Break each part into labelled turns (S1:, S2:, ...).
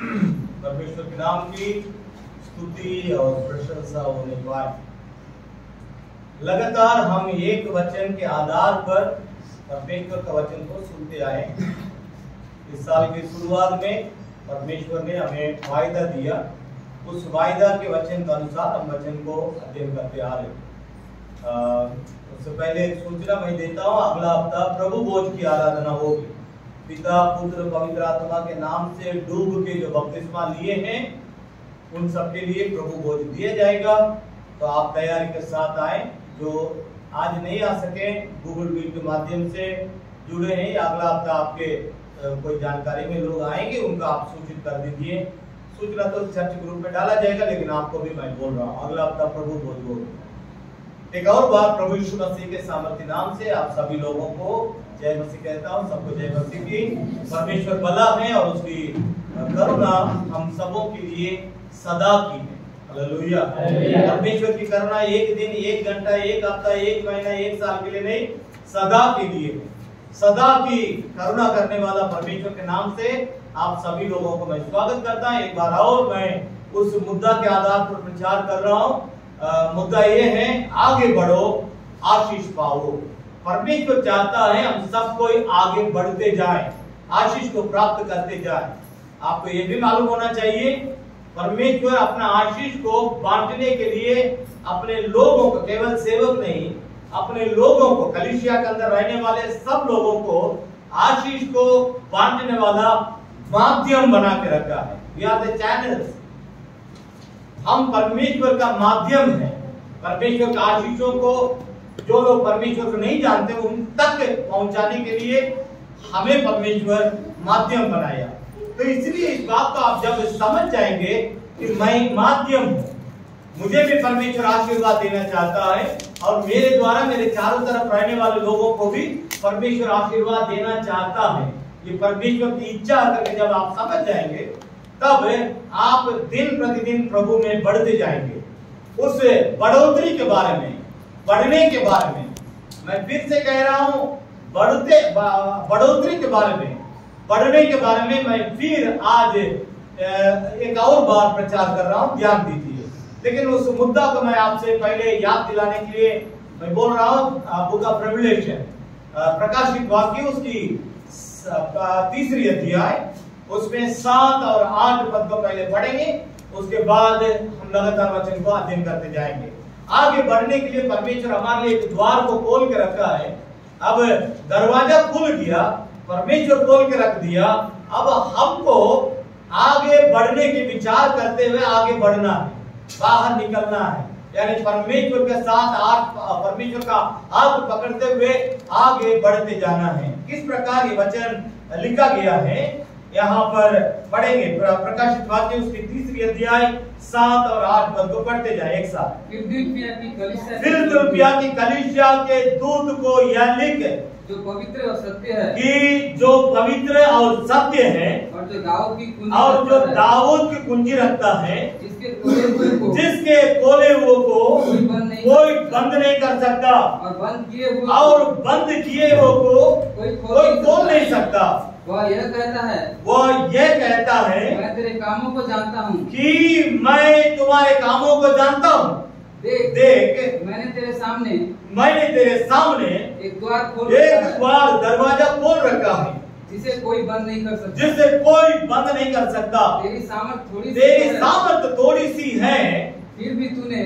S1: परमेश्वर के नाम की स्तुति और प्रशंसा होने पाए। लगातार हम एक वचन के आधार पर परमेश्वर का वचन को सुनते आए। इस साल की शुरुआत में परमेश्वर ने हमें वायदा दिया। उस वायदा के वचन के अनुसार हम वचन को अध्ययन करते आ रहे उससे पहले सूचना मैं देता हूँ, अगला हफ़्ता प्रभु भोज की आराधना होगी। पिता, पुत्र, पवित्र आत्मा के नाम से डूब के जो बपतिस्मा लिए हैं, उन सबके लिए प्रभु भोज दिया जाएगा। तो आप तैयारी के साथ आए, जो आज नहीं आ सके गूगल मीट के माध्यम से जुड़े हैं। या अगला हफ़्ता आपके कोई जानकारी में लोग आएँगे, उनका आप सूचित कर दीजिए। सूचना तो चर्च ग्रुप में डाला जाएगा, लेकिन आपको भी मैं बोल रहा हूँ, अगला हफ़्ता प्रभु भोज होगा। एक और बात प्रभु यीशु मसीह के सामर्थ्य नाम से आप सभी लोगों को जय मसीह कहता हूँ सबको जय मसीह की। परमेश्वर भला है और उसकी करुणा हम सबों के लिए सदा की है। हालेलुया। परमेश्वर की करुणा एक दिन एक घंटा एक हफ़्ता एक महीना एक साल के लिए नहीं सदा के लिए सदा की करुणा करने वाला परमेश्वर के नाम से आप सभी लोगों को मैं स्वागत करता हूँ। एक बार और मैं उस मुद्दा के आधार पर प्रचार कर रहा हूँ। मुद्दा ये है आगे बढ़ो आशीष पाओ। परमेश्वर चाहता है हम सब कोई आगे बढ़ते जाएँ, आशीष को प्राप्त करते जाएँ। आपको ये भी मालूम होना चाहिए, परमेश्वर अपना आशीष को बांटने के लिए अपने लोगों को, केवल सेवक नहीं, अपने लोगों को, कलिसिया के अंदर रहने वाले सब लोगों को आशीष को बांटने वाला माध्यम बना के रखा है। वी आर द चैनल्स हम परमेश्वर का माध्यम है। परमेश्वर के आशीषों को जो लोग परमेश्वर को नहीं जानते उन तक पहुँचाने के लिए हमें परमेश्वर माध्यम बनाया। तो इसलिए इस बात को आप जब समझ जाएँगे कि मैं माध्यम मुझे भी परमेश्वर आशीर्वाद देना चाहता है और मेरे द्वारा मेरे चारों तरफ़ रहने वाले लोगों को भी परमेश्वर आशीर्वाद देना चाहता है। ये परमेश्वर की इच्छा करके जब आप समझ जाएँगे, तब आप दिन प्रतिदिन प्रभु में बढ़ते जाएँगे। उस बढ़ोतरी के बारे में बढ़ने के बारे में। मैं फिर से कह रहा हूँ, बढ़ते बढ़ोतरी के बारे में। बढ़ने के बारे में मैं फिर आज एक और बार प्रचार कर रहा हूँ, ध्यान दीजिए। लेकिन उस मुद्दा को मैं आपसे पहले याद दिलाने के लिए मैं बोल रहा हूँ बुक ऑफ़ रेवलेशन प्रकाशित वाक्य उसकी तीसरी अध्याय, उसमें सात और आठ पद को पहले पढ़ेंगे, उसके बाद हम लगातार वचन को अध्ययन करते जाएँगे। आगे बढ़ने के लिए परमेश्वर हमारे लिए एक द्वार को खोल के रखा है। अब दरवाज़ा खुल गया, परमेश्वर खोल के रख दिया। अब हमको आगे बढ़ने की विचार करते हुए आगे बढ़ना है, बाहर निकलना है। यानी परमेश्वर के साथ परमेश्वर का हाथ पकड़ते हुए आगे बढ़ते जाना है। किस प्रकार ये वचन लिखा गया है? यहाँ पर पढ़ेंगे। प्रकाशित वाक्य उसकी तीसरी अध्याय सात और आठ पद को पढ़ते जाए एक साथ।
S2: फिलदिल्फिया की कलीसिया के
S1: फिलदिल्फिया की कलिसिया के दूत को यह लिख
S2: जो पवित्र और सत्य है।
S1: कि जो पवित्र और सत्य है
S2: और जो दाऊद की कुंजी
S1: और जो
S2: रखता है,
S1: दाऊद की कुंजी रखता है
S2: जिसके खोले हुए को
S1: जिसके खोले हुए को
S2: कोई बंद नहीं
S1: कर सकता।
S2: और बंद किए
S1: और बंद किए हुए को
S2: कोई
S1: खोल नहीं सकता।
S2: वह यह कहता है
S1: वो ये कहता है
S2: मैं तेरे कामों को जानता हूँ।
S1: कि मैं तुम्हारे कामों को जानता हूँ।
S2: देख
S1: देख
S2: मैंने तेरे सामने
S1: मैंने तेरे सामने
S2: एक द्वार खोल
S1: एक बार दरवाज़ा खोल रखा है।
S2: जिसे कोई बंद नहीं कर सकता।
S1: जिसे कोई बंद नहीं कर सकता।
S2: तेरी सामर्थ थोड़ी सी
S1: तेरी सामर्थ थोड़ी सी है।
S2: फिर भी तूने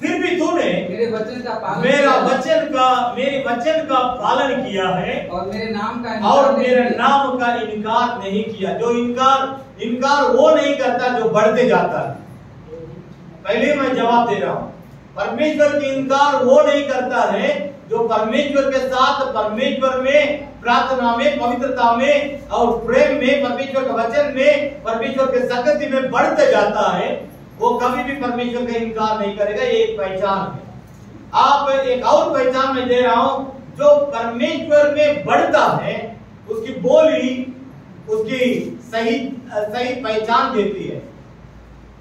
S1: फिर भी तूने
S2: मेरे वचन का पालन
S1: मेरा
S2: किया है।
S1: वचन का मेरे वचन का पालन किया है।
S2: और मेरे नाम का
S1: और मेरे नाम का इनकार नहीं किया। जो इनकार इनकार वो नहीं करता जो बढ़ते जाता है। पहले मैं जवाब दे रहा हूँ। परमेश्वर की इनकार वो नहीं करता है जो परमेश्वर के साथ परमेश्वर में प्रार्थना में पवित्रता में और प्रेम में परमेश्वर के वचन में परमेश्वर के संगति में बढ़ते जाता है। वो कभी भी परमेश्वर का इनकार नहीं करेगा, ये एक पहचान है। आप एक और पहचान में दे रहा हूँ, जो परमेश्वर में बढ़ता है, उसकी बोली, उसकी सही सही पहचान देती है।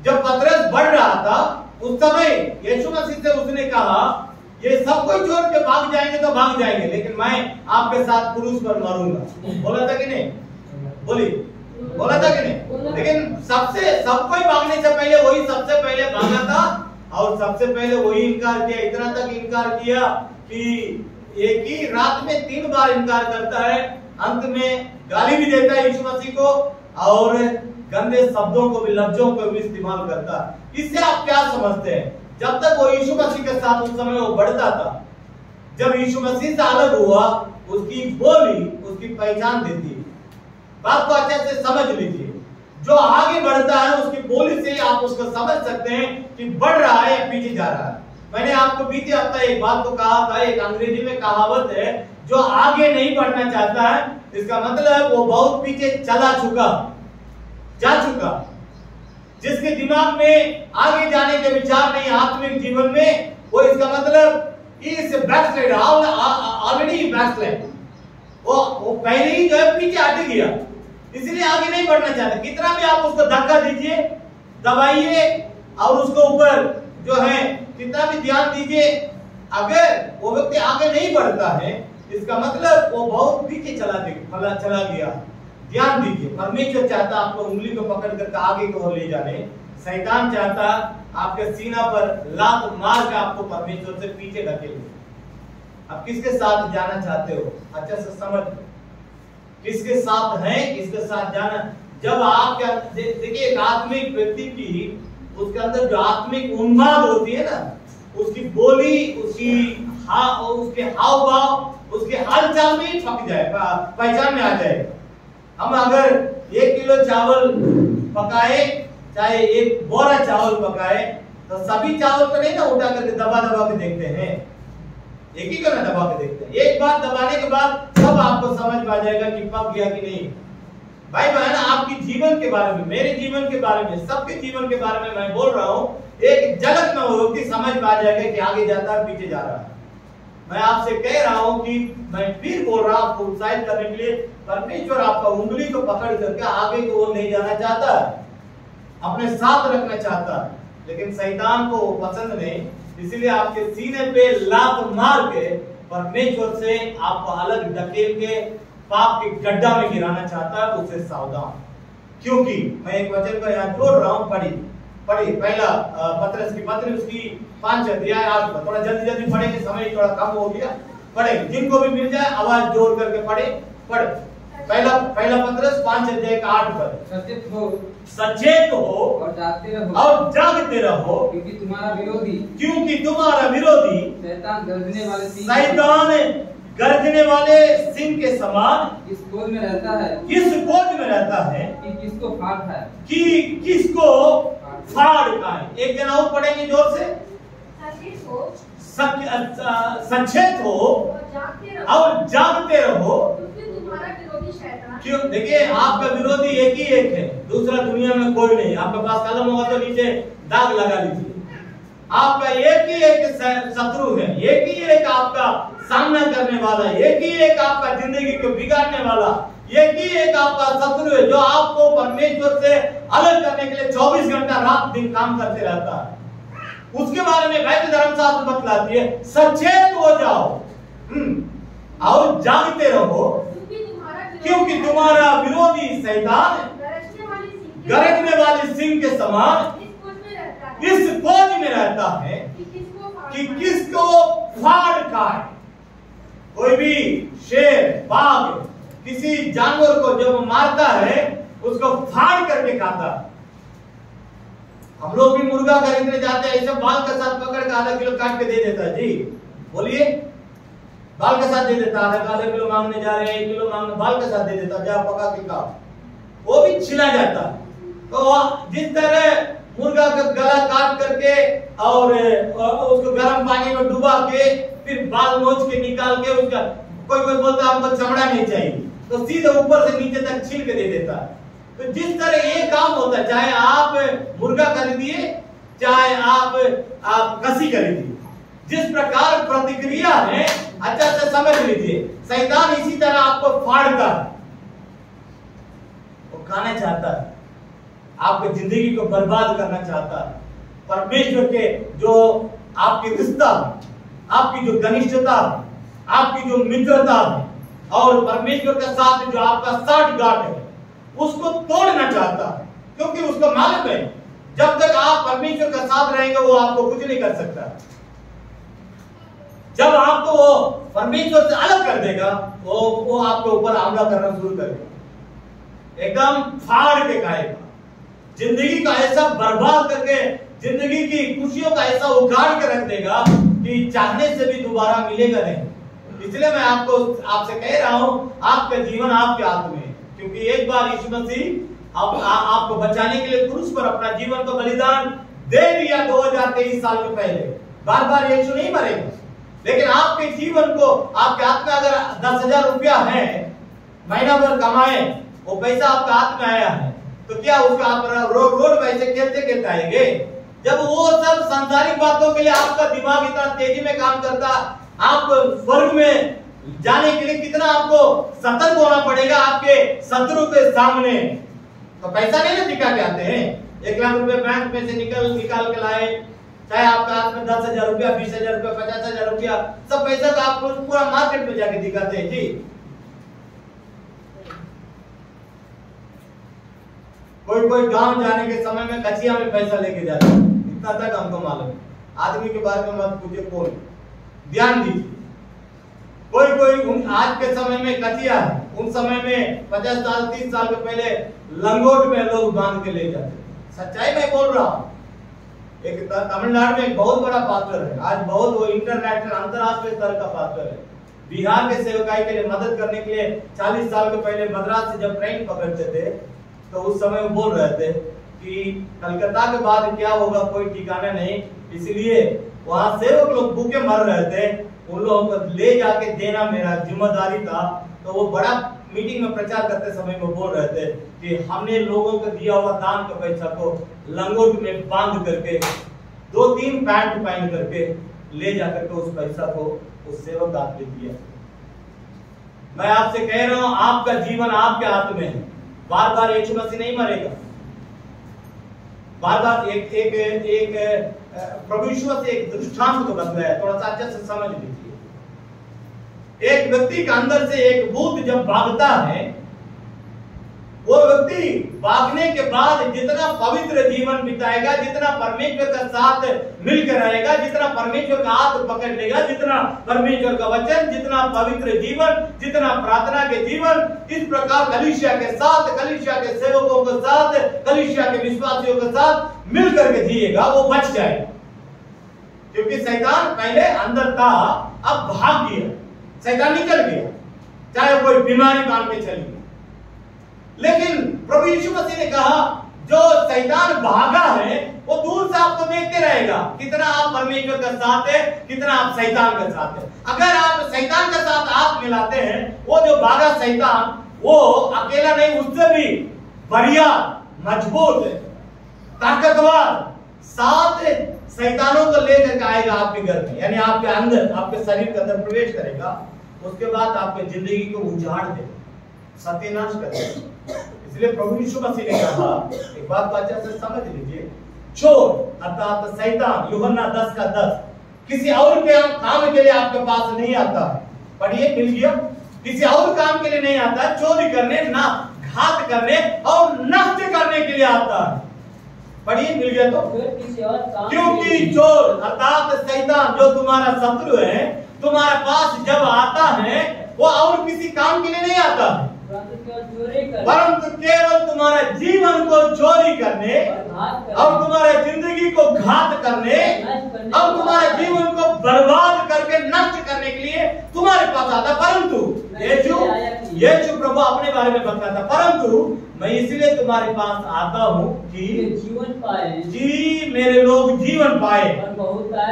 S1: जब पतरस बढ़ रहा था, उस समय यीशु मसीह से उसने कहा, ये सब कोई छोड़ के भाग जाएँगे तो भाग जाएँगे, लेकिन मैं आपके साथ क्रूस पर मरूँगा। बोला था कि नहीं? बोली बोला था कि नहीं? लेकिन सबसे सब कोई भागने से पहले वही सबसे पहले भागा था और सबसे पहले वही इनकार किया इतना तक इनकार किया कि एक ही रात में तीन बार इनकार करता है अंत में गाली भी देता है यीशु मसीह को और गंदे शब्दों को भी लफ्जों को भी इस्तेमाल करता है। इससे आप क्या समझते हैं? जब तक वो यीशु मसीह के साथ उस समय वो बढ़ता था जब यीशु मसीह से अलग हुआ उसकी बोली उसकी पहचान देती है बात को अच्छे से समझ लीजिए। जो आगे बढ़ता है, उसकी बोली से आप उसको समझ सकते हैं कि बढ़ रहा है या पीछे जा रहा है। मैंने आपको बीते हफ़्ता एक बात को कहा था, एक अंग्रेज़ी में कहावत है, जो आगे नहीं बढ़ना चाहता है, इसका मतलब वो बहुत पीछे चला चुका, जा चुका। जिसके दिमाग में आगे जाने के विचार नहीं, आत्मिक जीवन में, वो इसका मतलब इस बैकस्लाइड ऑलरेडी बैकस्लाइड वो वो पहले ही जो है पीछे हट गया। इसलिए आगे नहीं बढ़ना चाहते। कितना भी आप उसको धक्का दीजिए, दबाइए और उसको ऊपर जो है, कितना भी ध्यान दीजिए, अगर वो व्यक्ति आगे नहीं बढ़ता है, इसका मतलब वो बहुत पीछे चला चला चला गया। ध्यान दीजिए। परमेश्वर चाहता आपको उंगली को पकड़ कर आगे की ले जाने। शैतान चाहता आपके सीना पर लात मार के आपको परमेश्वर से पीछे ढकेले आप किसके साथ जाना चाहते हो? अच्छा से समझ। किसके साथ हैं, किसके साथ जाना जब आप देखिए, एक आत्मिक व्यक्ति की, उसके अंदर जो आत्मिक उन्माद होती है ना, उसकी बोली, उसकी हा, उसके हाव भाव उसके हालचाल में ही छप जाए पहचान में आ जाए। हम अगर एक किलो चावल पकाए, चाहे एक बोरा चावल पकाए तो सभी चावल तो नहीं ना उठा करके दबा दबा के देखते हैं। एक ही को ना दबा के देखते हैं। एक बार दबाने के बाद सब आपको समझ में आ जाएगा कि पक गया कि नहीं। भाई बहन, आपकी जीवन के बारे में, मेरे जीवन के बारे में, सबके जीवन के बारे में मैं बोल रहा हूँ, एक झलक में वो व्यक्ति समझ में आ जाएगा कि आगे जाता है, पीछे जा रहा है। मैं आपसे कह रहा हूँ कि मैं फिर बोल रहा हूँ आपको उत्साहित करने के लिए, परमेश्वर आपका उंगली को पकड़ करके आगे की ओर नहीं जाना चाहता। अपने साथ रखना चाहता। लेकिन शैतान को पसंद नहीं। इसीलिए आपके सीने पे लात मार के परमेश्वर से आपको अलग ढकेल के पाप के गड्ढा में गिराना चाहता है उससे सावधान। क्योंकि मैं एक वचन को यहाँ जोड़ रहा हूँ पढ़ी पढ़ी पहला पत्रस की पत्र, उसकी पाँच अध्याय पर। थोड़ा जल्दी जल्दी पढ़ेंगे, समय थोड़ा कम हो गया। पढ़े जिनको भी मिल जाए, आवाज़ ज़ोर करके पढ़े। पढ़े। पहला पहला पत्रस पाँच अध्याय का आठ पर।
S2: सचेत हो
S1: सचेत हो
S2: और जागते रहो।
S1: और जागते रहो।
S2: क्योंकि तुम्हारा विरोधी
S1: क्योंकि तुम्हारा विरोधी
S2: शैतान गर्जने वाले सिंह
S1: शैतान गर्जने वाले सिंह के समान
S2: इस खोज में रहता है?
S1: इस खोज में रहता है?
S2: कि किसको फाड़ है
S1: कि किसको फाड़ खाए? एक जना और पढ़ेंगे ज़ोर से।
S3: सचेत हो।
S1: सचेत हो
S3: और जागते रहो।
S1: क्यों? देखिए आपका विरोधी एक ही एक है। दूसरा दुनिया में कोई नहीं। आपके पास कलम होगा तो नीचे दाग लगा लीजिए। आपका एक ही एक शत्रु है। एक ही एक आपका सामना करने वाला एक ही एक आपका ज़िंदगी को बिगाड़ने वाला एक ही एक आपका शत्रु है जो आपको परमेश्वर से अलग करने के लिए 24 घंटा रात दिन काम करते रहता है। उसके बारे में वैद्य धर्मशास्त्र बतलाती है सचेत हो जाओ। हम्म, और जागते रहो।
S3: क्योंकि तुम्हारा विरोधी
S1: तुम्हारा
S3: गरजने वाली सिंह के
S1: समान
S3: इस खोज में रहता है कि किसको फाड़ खाए।
S1: किसको फाड़ खाए कोई भी शेर, बाघ, किसी जानवर को जब मारता है, उसको फाड़ करके खाता है। हम लोग भी मुर्गा खरीदने जाते हैं ऐसे बाल के साथ पकड़ के आधा किलो काट के दे देता है। जी, बोलिए। बाल के साथ दे देता आधा आधा किलो मांगने जा रहे हैं एक किलो मांगने बाल के साथ दे देता जा पका के खाओ। वो भी छिला जाता। तो जिस तरह मुर्गा का गला काट करके और अ, उसको गर्म पानी में डुबा के फिर बाल नोच के निकाल के उसका कोई कोई बोलता हमको चमड़ा नहीं चाहिए। तो सीधे ऊपर से नीचे तक छील के दे देता तो जिस तरह ये काम होता है चाहे आप मुर्गा खरीदिए चाहे आप आप कसी खरीदिए। जिस प्रकार प्रतिक्रिया है अच्छा से समझ लीजिए। शैतान इसी तरह आपको फाड़ता है। वो खाना चाहता है। आपकी ज़िंदगी को बर्बाद करना चाहता है। परमेश्वर के जो आपकी रिश्ता, आपकी जो घनिष्ठता, आपकी जो मित्रता और परमेश्वर के साथ जो आपका साठ गांठ है, उसको तोड़ना चाहता है, क्योंकि उसको मालूम है। जब तक आप परमेश्वर का साथ रहेंगे, वो आपको कुछ नहीं कर सकता। जब आपको वो परमेश्वर से अलग कर देगा वो वो आपके ऊपर हमला करना शुरू कर देगा। एकदम फाड़ के खाएगा। ज़िंदगी का ऐसा बर्बाद करके ज़िंदगी की खुशियों का ऐसा उगाड़ के रख देगा कि चाहने से भी दोबारा मिलेगा नहीं। इसलिए मैं आपको आपसे कह रहा हूँ आपका जीवन आपके हाथ में क्योंकि एक बार यीशु मसीह आप, आ, आपको बचाने के लिए क्रूस पर अपना जीवन का बलिदान दे दिया 2023 साल के पहले। बार बार यीशु नहीं मरेगा। लेकिन आपके जीवन को, आपके हाथ में अगर दस हज़ार रुपया है, महीना भर कमाए, वो पैसा आपके हाथ में आया है तो क्या उसका आप रोड रोड पैसे खेलते खेलते आएँगे? जब वो सब सांसारिक बातों के लिए आपका दिमाग इतना तेज़ी में काम करता, आप स्वर्ग में जाने के लिए कितना आपको सतर्क होना पड़ेगा आपके शत्रु के सामने? तो पैसा नहीं ना दिखा के आते हैं। एक लाख रुपए बैंक में से निकल, निकाल के लाए चाहे आपका हाथ में दस हज़ार रुपया, बीस हज़ार रुपया, पचास हज़ार रुपया, सब पैसा का आप पूरा मार्केट में जाके दिखाते हैं, जी। कोई कोई गाँव जाने के समय में कचिया में पैसा लेके जाता है। इतना तक हमको मालूम आदमी के बारे में मत पूछे कौन ध्यान दीजिए। कोई कोई आज के समय में कचिया उन समय में पचास साल, तीस साल के पहले लंगोट में लोग बाँध के ले जाते सच्चाई में बोल रहा हूँ। एक तमिलनाडु में एक बहुत बड़ा पात्र है। आज बहुत वो इंटरनेशनल अंतरराष्ट्रीय स्तर का पात्र है। बिहार के सेवकाई के लिए मदद करने के लिए 40 साल के पहले मद्रास से जब ट्रेन पकड़ते थे तो उस समय वो बोल रहे थे कि कलकत्ता के बाद क्या होगा, कोई ठिकाना नहीं। इसलिए वहाँ सेवक लोग भूखे मर रहे थे। उन लोगों को ले जाके देना मेरा ज़िम्मेदारी था। तो वो बड़ा मीटिंग में प्रचार करते समय वो बोल रहे थे कि हमने लोगों को दिया हुआ दान का पैसा को लंगोट में बाँध करके, दो तीन पैंट पहन करके ले जा करके उस पैसा को उस सेवक हाथ में दिया। मैं आपसे कह रहा हूँ, आपका जीवन आपके हाथ में है। बार बार यीशु मसीह नहीं मरेगा। बार बार एक एक एक प्रभु से एक दृष्टांत को बदलाया थोड़ा सा अच्छे से समझ लीजिए। एक व्यक्ति के अंदर से एक भूत जब भागता है, वो व्यक्ति भागने के बाद जितना पवित्र जीवन बिताएगा, जितना परमेश्वर का साथ मिलकर रहेगा, जितना परमेश्वर का हाथ पकड़ लेगा, जितना परमेश्वर का वचन, जितना पवित्र जीवन, जितना प्रार्थना के जीवन, इस प्रकार कलिशिया के साथ कलिशिया के सेवकों के साथ कलिशिया के विश्वासियों के साथ मिलकर के जिएगा, वो बच जाएगा। क्योंकि शैतान पहले अंदर था, अब भाग गया। शैतान निकल गया। चाहे कोई बीमारी बाँध के चली गई। लेकिन प्रभु यीशु मसीह ने कहा, जो शैतान भागा है, वो दूर से आपको देखते रहेगा। कितना आप परमेश्वर का साथ है, कितना आप शैतान का साथ है। अगर आप शैतान का साथ आप मिलाते हैं, वो जो भागा शैतान वो अकेला नहीं, उससे भी बढ़िया, मज़बूत ताकतवर सात शैतानों को लेकर के आएगा आपके घर में, यानी आपके अंदर, आपके शरीर के अंदर प्रवेश करेगा, उसके बाद आपके ज़िंदगी को उजाड़ देगा, सत्यानाश करेगा इसलिए प्रभु यीशु मसीह ने कहा, एक बात को अच्छे से समझ लीजिए, चोर अर्थात शैतान, यूहन्ना 10 का 10 किसी और के काम के लिए आपके पास नहीं आता, पढ़िए, मिल गया? किसी और काम के लिए नहीं आता, चोरी करने, ना घात करने और नष्ट करने के लिए आता है। पढ़िए मिल गया तो।
S4: फिर किसी और काम
S1: क्योंकि चोर अर्थात शैतान जो तुम्हारा शत्रु है तुम्हारे पास जब आता है वो और किसी काम के लिए नहीं आता। है
S4: परंतु केवल
S1: तुम्हारे जीवन को चोरी करने
S4: और
S1: तुम्हारे ज़िंदगी को घात करने और तुम्हारे जीवन को बर्बाद करके नष्ट करने के लिए तुम्हारे पास आता। परंतु ये जो ये जो प्रभु अपने बारे में बताता परंतु, मैं इसलिए तुम्हारे पास आता हूँ
S4: कि जीवन पाए
S1: जी मेरे लोग जीवन पाए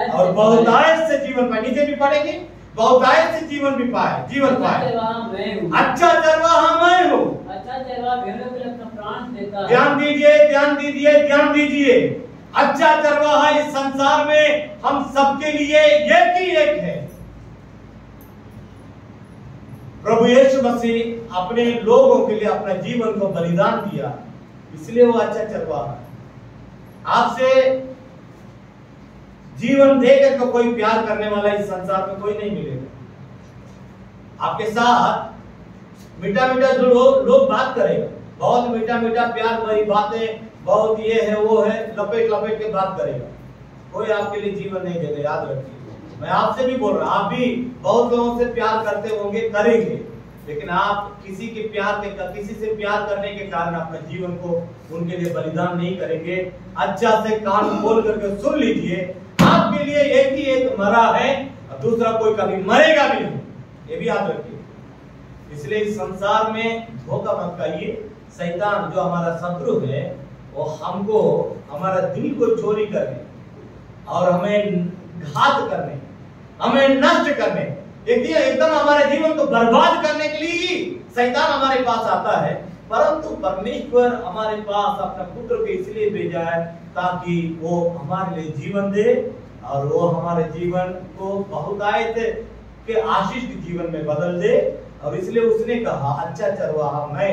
S4: और बहुतायत से
S1: जीवन पाए। नीचे भी पढ़ेंगे। बहुतायत से जीवन भी पाए जीवन
S4: अच्छा
S1: पाए।
S4: मैं हूँ
S1: अच्छा मैं हूँ।
S4: अच्छा चरवाहा भेड़ों के लिए अपना प्राण देता है
S1: ध्यान दीजिए ध्यान दीजिए ध्यान दीजिए। अच्छा चरवाहा इस संसार में हम सबके लिए एक ही एक है। प्रभु यीशु मसीह अपने लोगों के लिए अपना जीवन को बलिदान दिया। इसलिए वो अच्छा चरवाहा आपसे जीवन देकर के कोई प्यार करने वाला इस संसार में कोई नहीं मिलेगा। आपके साथ मीठा मीठा जो लोग लोग बात करेगा बहुत मीठा मीठा प्यार भरी बातें, बहुत ये है, वो है, लपेट लपेट के बात करेगा कोई आपके लिए जीवन नहीं देगा याद रखिए। मैं आपसे भी बोल रहा हूँ, आप भी बहुत लोगों से प्यार करते होंगे, करेंगे। लेकिन आप किसी के प्यार के, किसी से प्यार करने के कारण अपने जीवन को उनके लिए बलिदान नहीं करेंगे। अच्छा से कान खोल करके सुन लीजिए आपके लिए एक ही एक मरा है और दूसरा कोई कभी मरेगा भी नहीं। ये भी याद रखिए। इसलिए इस संसार में धोखा मत खाइए। शैतान जो हमारा शत्रु है, वो हमको, हमारा दिल को चोरी करने और हमें घात करने, हमें नष्ट करने। एक एकदम हमारे जीवन को बर्बाद करने के लिए शैतान हमारे पास आता है। परंतु परमेश्वर हमारे पास अपना पुत्र को इसलिए भेजा है ताकि वो हमारे लिए जीवन दे और वो हमारे जीवन को बहुत बहुतायत के आशीष के जीवन में बदल दे। और इसलिए उसने कहा अच्छा चरवाहा मैं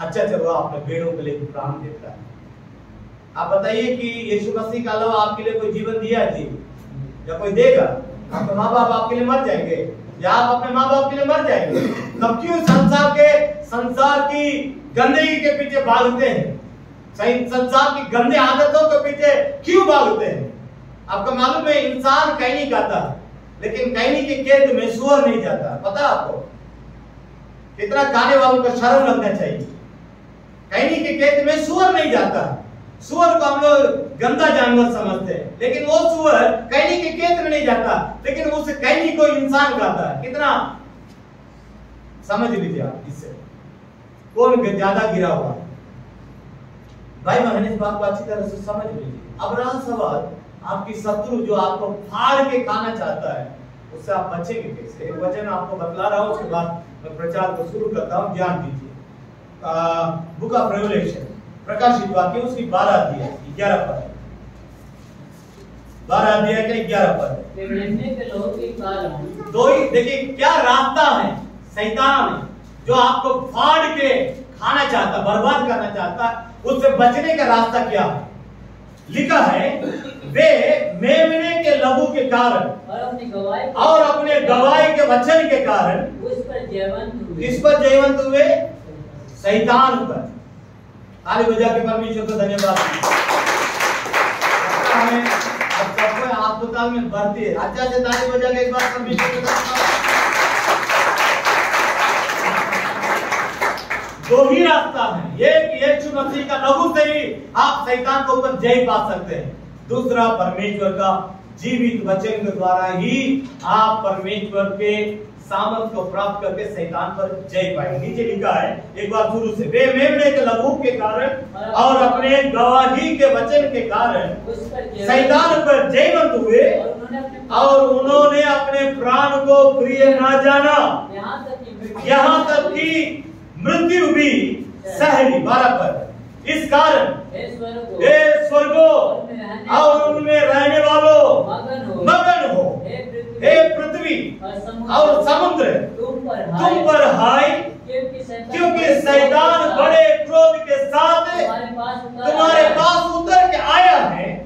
S1: अच्छा चरवाहा अपने भेड़ों के लिए प्राण देता है। आप बताइए कि यीशु मसीह का अलावा आपके लिए कोई जीवन दिया है? जी या कोई देगा? आपके माँ बाप आपके लिए मर जाएँगे। या आप अपने माँ बाप के लिए मर जाएँगे? तब क्यों संसार के, संसार की गंदगी के पीछे भागते हैं? संसार की गंदे आदतों के पीछे क्यों भागते हैं? आपको मालूम है, इंसान कहीं नहीं खाता लेकिन कैनी के खेत में सुअर नहीं जाता। पता आपको? कितना खाने वालों को शर्म लगना चाहिए। कैनी के खेत में सुअर नहीं जाता। सुअर को हम लोग गंदा जानवर समझते हैं, लेकिन वो सुअर कैनी के खेत में नहीं जाता, लेकिन उस कैनी को इंसान खाता है। कितना? समझ लीजिए आप इससे। कौन ज़्यादा गिरा हुआ? भाई बहन इस बात को अच्छी तरह से समझ लीजिए। अब रहा सवाल आपकी शत्रु जो आपको फाड़ के खाना चाहता है, उससे आप बचेंगे कैसे? एक वचन आपको बतला रहा हूँ, उसके बाद मैं प्रचार को शुरू करता हूँ, ध्यान दीजिए। बुक ऑफ़ रेवलेशन प्रकाशित वाक्य उसकी बारह अध्याय ग्यारह पद। बारह अध्याय के ग्यारह पद। दो ही, देखिए, क्या रास्ता है, शैतान है, जो आपको फाड़ के खाना चाहता, बर्बाद करना चाहता, उससे बचने का रास्ता क्या है? लिखा है वे मेमने के लहू के कारण
S4: और अपनी गवाही
S1: और अपने गवाही के वचन के कारण
S4: उस पर जयवंत हुए।
S1: किस पर जयवंत हुए? शैतान पर। ताली बजा के परमेश्वर को धन्यवाद। है अब सबको अस्पताल में भर्ती है। अच्छा से ताली बजा के एक बार परमेश्वर को धन्यवाद। दो ही रास्ता है। एक यीशु मसीह का लहू से ही आप शैतान के ऊपर जय पा सकते हैं। दूसरा परमेश्वर का जीवित वचन के द्वारा ही आप परमेश्वर के सामर्थ को प्राप्त करके शैतान पर जय पाएँगे। नीचे लिखा है एक बार शुरू से वे मेमने के लहू के कारण और अपने गवाही के वचन के कारण शैतान पर जयवंत हुए
S4: और उन्होंने अपने
S1: और उन्होंने अपने प्राण को प्रिय ना जाना।
S4: यहाँ तक कि मृत्यु
S1: भी सहरी बारह पर इस कारण
S4: हे स्वर्गो।
S1: और उनमें रहने वालों
S4: मगन हो।
S1: हे।
S4: पृथ्वी। और समुद्र। तुम पर हाय। क्योंकि शैतान
S1: बड़े क्रोध के साथ
S4: तुम्हारे पास उतर
S1: के आया है।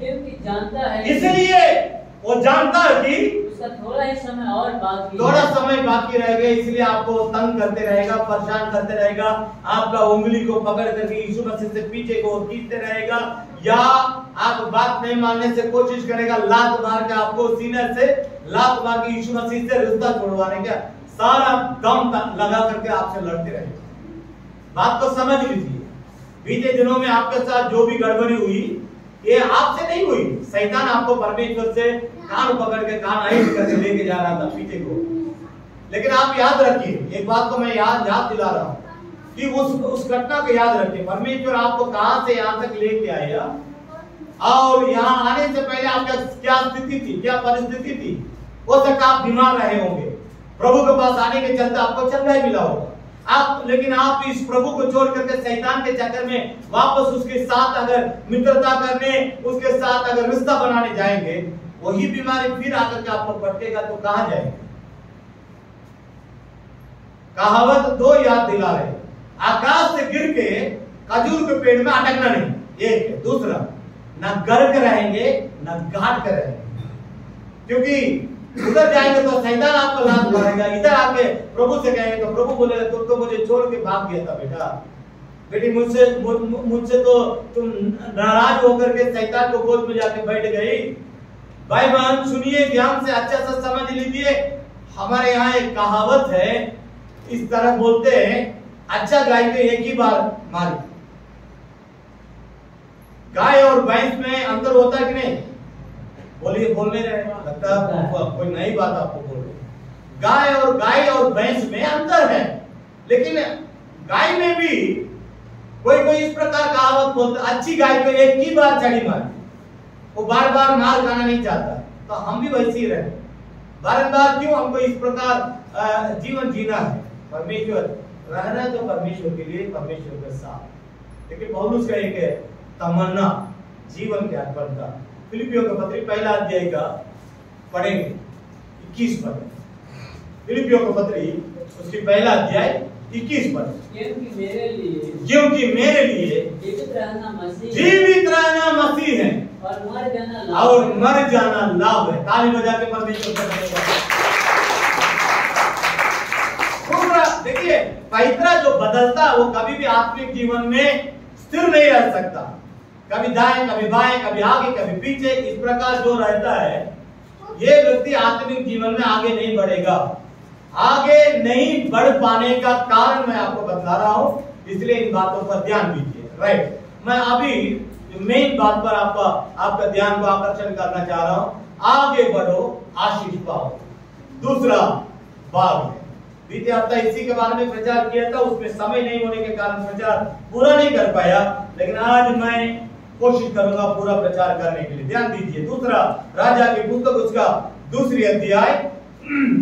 S4: है
S1: इसलिए वो जानता है कि
S4: थोड़ा समय और बाकी
S1: थोड़ा समय बाकी रह गया, इसलिए आपको तंग करते रहेगा, परेशान करते रहेगा। आपका उंगली को पकड़ करके यीशु मसीह से पीछे को खींचते रहेगा, या आप बात नहीं मानने से कोशिश करेगा, लात मार के आपको सीने से, लात मार के यीशु मसीह से रिश्ता छोड़वाने का। सारा दम लगा करके आपसे लड़ते रहेगा बात को समझ लीजिए। बीते दिनों में आपके साथ जो भी गड़बड़ी हुई ये आपसे नहीं हुई। शैतान आपको परमेश्वर से कान पकड़ के, कान आइट करके लेके जा रहा था पीछे को। लेकिन आप याद रखिए, एक बात को मैं याद याद दिला रहा हूँ कि उस उस घटना को याद रखिए। परमेश्वर आपको कहाँ से यहाँ तक लेके आया? और यहाँ आने से पहले आपका क्या स्थिति थी, क्या परिस्थिति थी? हो सकता आप बीमार रहे होंगे। प्रभु के पास आने के चलते आपको ही मिला होगा। आप, लेकिन आप इस प्रभु को छोड़ करके शैतान के चक्कर में वापस उसके साथ अगर मित्रता करने, उसके साथ अगर रिश्ता बनाने जाएँगे, वही बीमारी फिर आकर के आपको पटकेगा तो कहाँ जाएँगे? कहावत दो याद दिला रहे आकाश से गिर के खजूर के पेड़ में अटकना नहीं। एक दूसरा, ना गर्क रहेंगे, ना घाट रहेंगे। क्योंकि उधर जाएँगे तो शैतान आपको लात मारेगा। इधर आके प्रभु से कहेंगे तो प्रभु बोलेगा तुम तो मुझे छोड़ के भाग गया था बेटा। बेटी, मुझसे मुझसे तो तुम नाराज़ होकर के शैतान को गोद में जाके बैठ गई। भाई बहन, सुनिए, ध्यान से अच्छा सा समझ लीजिए। हमारे यहाँ एक कहावत है, इस तरह बोलते हैं अच्छा गाय को एक ही बार मारी। गाय और भैंस में अंतर होता है कि नहीं? बोलिए, बोलने रहे। लगता है कोई नई बात आपको बोल रहे गाय और गाय और भैंस में अंतर है, लेकिन गाय में भी कोई कोई इस प्रकार कहावत बोलता अच्छी गाय को एक ही बार चढ़ी मार वो बार बार मार खाना नहीं चाहता। तो हम भी वैसे ही रहे बारंबार क्यों हमको इस प्रकार जीवन जीना है? परमेश्वर, रहना तो परमेश्वर के लिए, परमेश्वर के साथ। लेकिन पौलुस का एक है तमन्ना, जीवन के अर्पण का। फिलिपियो का पत्री पहला अध्याय का पढ़ेंगे इक्कीस पद। फिलिपियो का पत्री उसकी पहला अध्याय इक्कीस पद।
S4: क्योंकि मेरे लिए
S1: क्योंकि मेरे लिए
S4: जीवित रहना मसीह है।
S1: जीवित रहना मसीह है।
S4: और मर जाना लाभ
S1: और। मर जाना लाभ है। ताली बजा के परमेश्वर का देखिए पैतरा जो बदलता है वो कभी भी आत्मिक जीवन में स्थिर नहीं रह सकता। कभी दाएँ, कभी बाएँ, कभी आगे, कभी पीछे, इस प्रकार जो रहता है, ये व्यक्ति आत्मिक जीवन में आगे नहीं बढ़ेगा। आगे नहीं बढ़ पाने का कारण मैं आपको बता रहा हूँ, इसलिए इन बातों पर ध्यान दीजिए। राइट मैं अभी मेन बात पर आपका आपका ध्यान को आकर्षण करना चाह रहा हूँ। आगे बढ़ो, आशीष पाओ। दूसरा बाग बीते हफ़्ता इसी के बारे में प्रचार किया था, उसमें समय नहीं होने के कारण प्रचार पूरा नहीं कर पाया, लेकिन आज मैं कोशिश करूँगा पूरा प्रचार करने के लिए। ध्यान दीजिए दूसरा राजा की पुस्तक उसका दूसरी अध्याय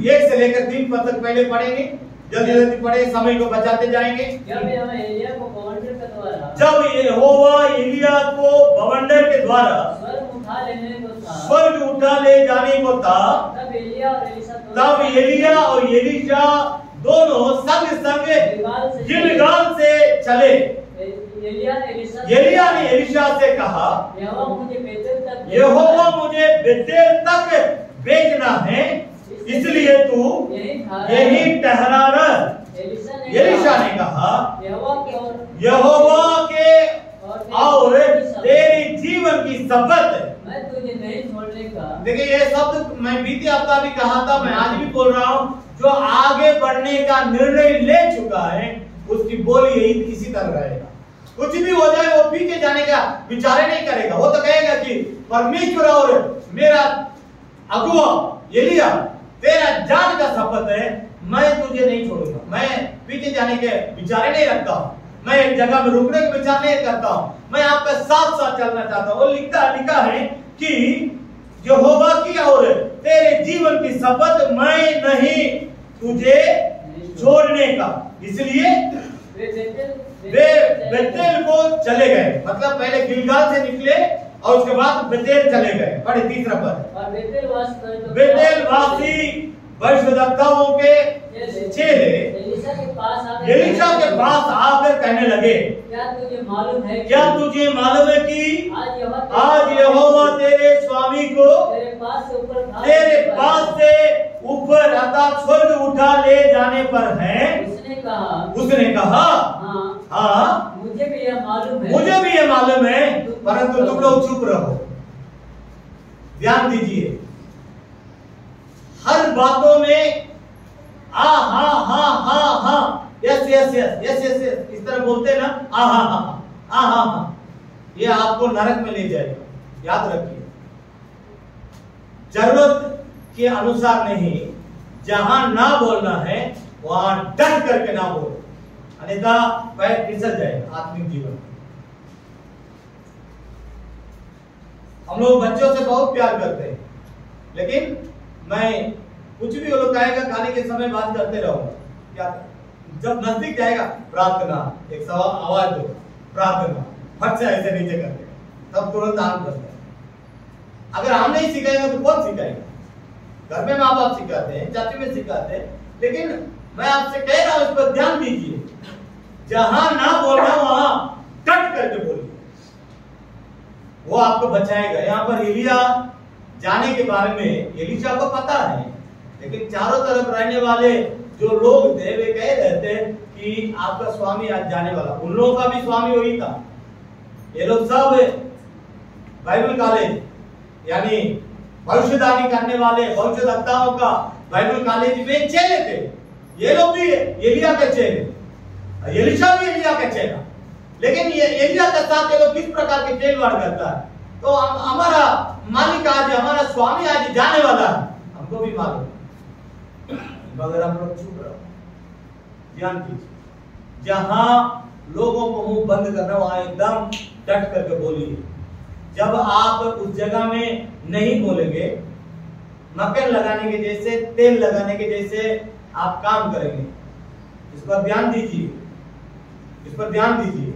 S1: एक से लेकर तीन पद तक पहले पढ़ेंगे जल्दी जल्दी पढ़े समय को बचाते जाएँगे।
S4: जब हम एलिया को कमांडर के द्वारा?
S1: जब यहोवा एलिया को बवंडर के द्वारा
S4: स्वर्ग उठा
S1: ले जाने को था
S4: तब एलिया और
S1: एलिशा दोनों संग संग
S4: गिलगाल से
S1: चले।
S4: एलिया ने
S1: एलिशा से कहा,
S4: यहोवा मुझे बेतेल तक भेजना है।
S1: इसलिए तू
S4: यही ठहरा
S1: रह एलिशा ने कहा,
S4: यहोवा की
S1: और
S4: तेरी
S1: जीवन की शपथ देखिए, ये शब्द मैं बीते हफ़्ता भी कहा था, मैं आज भी बोल रहा हूँ, जो आगे बढ़ने का निर्णय ले चुका है, उसकी बोली यही इसी तरह रहेगा कुछ भी हो जाए, वो पीछे जाने का विचार नहीं करेगा। वो तो कहेगा कि परमेश्वर और मेरा अगुआ, एलिया, तेरा जान का शपथ है, मैं तुझे नहीं छोड़ूँगा। मैं पीछे जाने के विचार नहीं रखता हूँ। मैं एक जगह में रुकने का विचार नहीं करता हूँ। मैं आपका साथ साथ चलना चाहता हूँ। लिखता, लिखा है कि यहोवा की और तेरे जीवन की शपथ मैं नहीं तुझे छोड़ने का। इसलिए
S4: वे बेतेल
S1: को चले गए। मतलब पहले गिलगाल से निकले और उसके बाद बेतेल चले गए। पढ़े तीसरा पद।
S4: बेतेल वास
S1: वासी भविष्यवक्ताओं के चेले।
S4: एलिसा के पास आकर
S1: एलिशा के पास आकर कहने लगे।
S4: क्या तुझे मालूम है कि
S1: क्या तुझे मालूम है कि
S4: आज यहोवा
S1: तेरे स्वामी को
S4: तेरे पास से ऊपर
S1: अर्थात स्वर्ग उठा ले जाने पर है।
S4: उसने कहा।
S1: उसने कहा
S4: हाँ।
S1: हाँ।
S4: मुझे भी यह मालूम है।
S1: मुझे भी ये मालूम है परंतु तुम लोग चुप रहो। ध्यान दीजिए। हर बातों में आ, हा हा हा हा। Yes yes yes yes yes yes इस तरह बोलते हैं ना, आ, हा हा आ, हा हा। ये आपको नरक में ले जाएगा। याद रखिए। ज़रूरत के अनुसार नहीं, जहाँ ना बोलना है, वहाँ डट करके ना बोलो। अन्यथा वह फिसल जाएगा आत्मिक जीवन। हम लोग बच्चों से बहुत प्यार करते हैं, लेकिन मैं कुछ भी लोग कहेगा खाने के समय बात करते रहूँगा क्या जब नज़दीक जाएगा, प्रार्थना, एक सवाल आवाज़ दो, प्रार्थना, फट से ऐसे नीचे कर देगा तब तुरंत आन करते हैं अगर हम नहीं सिखाएँगे तो कौन सिखाएगा? घर में माँ बाप सिखाते हैं, चाची में सिखाते हैं, लेकिन मैं आपसे कह रहा हूँ, इस पर ध्यान दीजिए। जहाँ ना बोलना, वहाँ कट करके बोलिए। वो आपको बचाएगा। यहाँ पर एलिया जाने के बारे में एलिशा को पता है। लेकिन चारों तरफ़ रहने वाले जो लोग थे, वे कह रहे थे कि आपका स्वामी आज जाने वाला। उन लोगों का भी स्वामी वही था। ये लोग सब बाइबल कॉलेज, यानी भविष्यवाणी करने वाले, भविष्यवक्ताओं का बाइबल कॉलेज में चेले थे। ये लोग भी एलिया के चेले। एलिशा भी एलिया के चेला। लेकिन ये एलिया के साथ ये लोग किस प्रकार के खेलवाड़ करता है? तो हमारा मालिक आज हमारा स्वामी आज जाने वाला है हमको भी मालूम मगर हम लोग चुप रहो ध्यान कीजिए जहाँ लोगों को मुँह बंद करना वहाँ एकदम डट करके बोलिए जब आप उस जगह में नहीं बोलेंगे मक्खन लगाने के जैसे, तेल लगाने के जैसे आप काम करेंगे। इस पर ध्यान दीजिए, इस पर ध्यान दीजिए।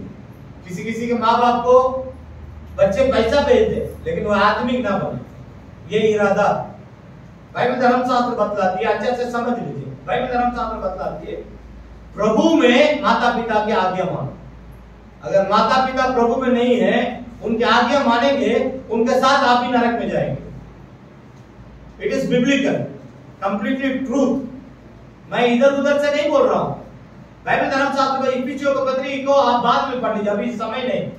S1: किसी किसी के माँ बाप को बच्चे पैसा भेज दे, लेकिन वह आदमी ना बने। ये इरादा। बाइबल धर्मशास्त्र बतलाती है, अच्छे से समझ लीजिए। बाइबल धर्मशास्त्र बतलाती है, प्रभु में माता पिता की आज्ञा मानो। अगर माता पिता प्रभु में नहीं है, उनकी आज्ञा मानेंगे, उनके साथ आप ही नरक में जाएँगे। It is biblical completely truth मैं इधर उधर से नहीं बोल रहा हूँ। बाइबल धर्मशास्त्र को इफिसियों को पत्री को आप बाद में पढ़ लीजिए, अभी समय नहीं।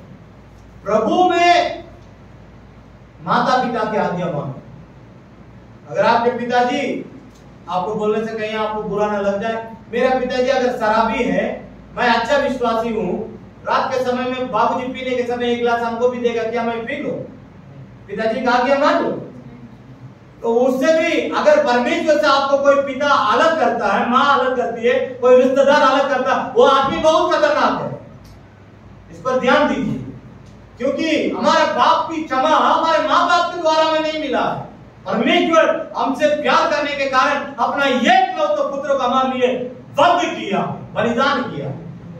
S1: प्रभु में माता पिता की आज्ञा मानो अगर आपके पिताजी आपको बोलने से कहीं आपको बुरा ना लग जाए, मेरा पिताजी अगर शराबी है, मैं अच्छा विश्वासी हूँ, रात के समय में बाबूजी पीने के समय एक गिलास हमको भी देगा, क्या मैं पी लू? पिताजी का आज्ञा मान लो? तो उससे भी अगर परमेश्वर से आपको कोई पिता अलग करता है, माँ अलग करती है, कोई रिश्तेदार अलग करता है, वो आदमी बहुत खतरनाक है। इस पर ध्यान दीजिए। क्योंकि हमारे बाप की क्षमा हमारे माँ बाप के द्वारा में नहीं मिला है। परमेश्वर हमसे प्यार करने के कारण अपना एक तो पुत्र को हमारे लिए वध किया, बलिदान किया।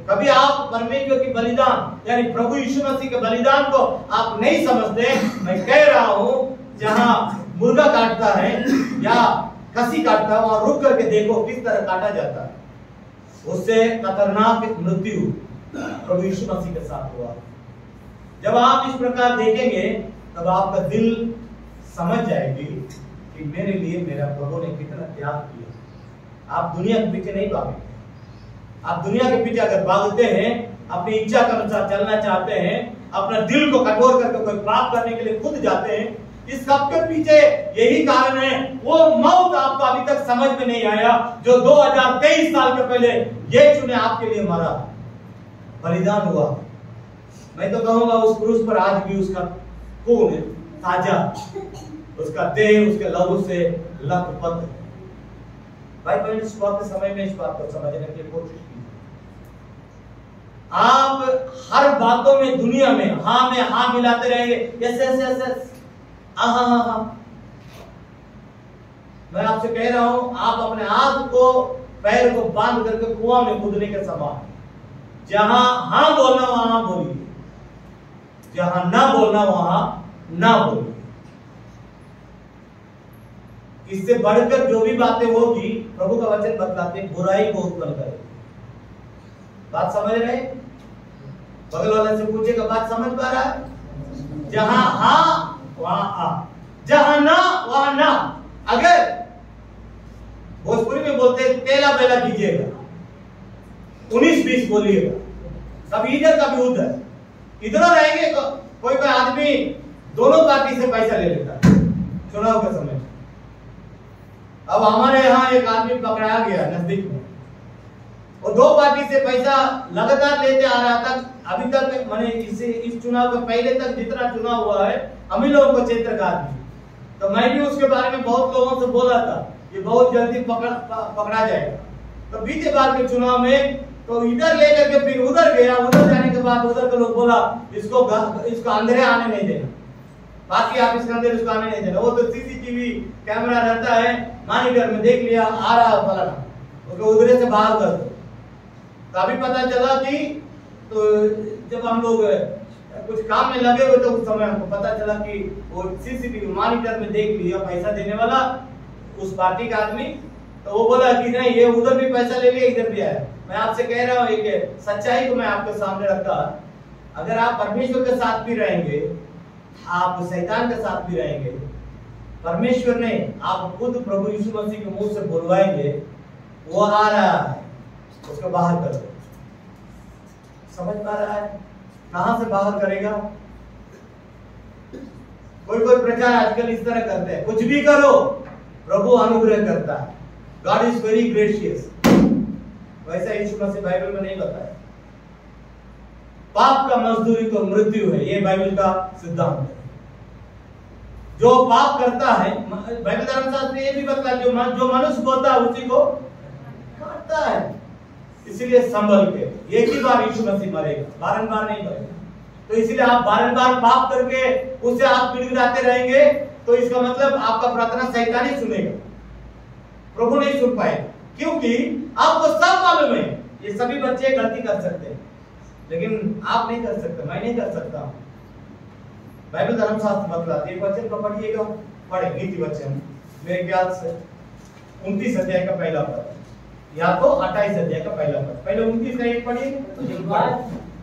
S1: कभी आप परमेश्वर की बलिदान, यानी प्रभु यीशु मसीह के बलिदान को आप नहीं समझते? मैं कह रहा हूँ, जहाँ मुर्गा काटता है या कसी काटता है, वहाँ रुक करके देखो किस तरह काटा जाता है। उससे खतरनाक मृत्यु प्रभु यीशु मसीह के साथ हुआ। जब आप इस प्रकार देखेंगे, तब आपका दिल समझ जाएगी कि मेरे लिए मेरा प्रभु ने कितना त्याग किया। आप दुनिया के पीछे नहीं भागेंगे। आप दुनिया के पीछे अगर भागते हैं, अपनी इच्छा के अनुसार चलना चाहते हैं, अपना दिल को कठोर करके कोई पाप करने के लिए खुद जाते हैं, इस सब के पीछे यही कारण है। वो मौत आपको अभी तक समझ में नहीं आया, जो 2023 साल के पहले ये चुने आपके लिए मरा। बलिदान हुआ। मैं तो कहूँगा उस क्रूस पर आज भी उसका खून ताज़ा उसका देह, उसके लहू से लथपथ है। भाई बहन इस बात के समय में इस बात को समझने की कोशिश कीजिए। आप हर बातों में, दुनिया में हाँ में हाँ मिलाते रहेंगे। Yes yes yes yes. हाँ हाँ हाँ मैं आपसे कह रहा हूँ, आप अपने आप को, पैर को बाँध करके कुआँ में कूदने के समान जहाँ हाँ बोलना वहाँ बोलिए। जहाँ ना बोलना, वहाँ ना बोलिए इससे बढ़कर जो भी बातें होगी, प्रभु का वचन बतलाते बुराई को उत्पन्न करे। बात समझ रहे बगल वाले से पूछेगा बात समझ पा रहा है? जहाँ हाँ वहाँ आ। जहाँ ना, वहाँ ना। अगर भोजपुरी में बोलते तेला बेला कीजिएगा। उन्नीस बीस बोलिएगा। कभी इधर कभी उधर। इधर रहेंगे? तो कोई कोई आदमी दोनों पार्टी से पैसा ले लेता चुनाव के समय। अब हमारे यहाँ एक आदमी पकड़ाया गया नज़दीक में। वो दो पार्टी से पैसा लगातार लेते आ रहा था। अभी तक मैंने इसे, इस चुनाव के पहले तक जितना चुनाव हुआ है, हम लोगों को क्षेत्र का आदमी। तो मैं भी उसके बारे में बहुत लोगों से बोला था ये बहुत जल्दी पकड़, पकड़ा जाएगा। तो बीते बार के चुनाव में तो इधर लेकर के फिर उधर गया, उधर जाने उधर के लोग बोला, इसको इसको अंधेरे आने नहीं देना। बाकी आप इसके अंदर उसको आने नहीं देना। वो तो सीसीटीवी कैमरा रहता है मॉनिटर में देख लिया, आ रहा है फलाना। उसको उधरे से बाहर कर दो। तो अभी पता चला कि तो जब हम लोग कुछ काम में लगे हुए तो उस समय हमको पता चला कि वो सीसीटीवी मॉनिटर में देख लिया, पैसा देने वाला, उस पार्टी का आदमी। तो वो बोला कि नहीं, ये उधर भी पैसा ले लिया, इधर भी आया। मैं आपसे कह रहा हूँ एक सच्चाई को मैं आपके सामने रखा अगर आप परमेश्वर के साथ भी रहेंगे, आप शैतान के साथ भी रहेंगे। परमेश्वर ने आप खुद प्रभु यीशु मसीह के मुँह से बोलवाएँगे, वो आ रहा है, उसको बाहर कर दो। समझ पा रहा है? कहाँ से बाहर करेगा? कोई कोई प्रचार आजकल इस तरह करते हैं। कुछ भी करो, प्रभु अनुग्रह करता है। गॉड इज़ वेरी ग्रेशियस वैसा यीशु मसीह बाइबल में नहीं बताया। पाप का मजदूरी तो मृत्यु है ये बाइबल का सिद्धांत है। जो पाप करता है बाइबल धर्मशास्त्र ये भी बतला जो मन, जो मनुष्य बोलता है उसी को काटता है। इसीलिए संभल के एक ही बार यीशु मसीह मरेगा बारंबार नहीं मरेगा। तो इसीलिए आप बारंबार पाप करके उससे आप गिड़गिड़ाते रहेंगे तो इसका मतलब आपका प्रार्थना शैतान ही सुनेगा। प्रभु नहीं सुन पाएगा। क्योंकि आपको सब मालूम है ये सभी बच्चे गलती कर सकते हैं। लेकिन आप नहीं कर सकते मैं नहीं कर सकता। बाइबल धर्मशास्त्र बतलाती है वचन को पढ़िएगा पढ़े नीति वचन मेरे ख्याल से उनतीस अध्याय का पहला पद। या तो अट्ठाईस अध्याय का पहला पद। पहले उनतीस का एक पढ़िए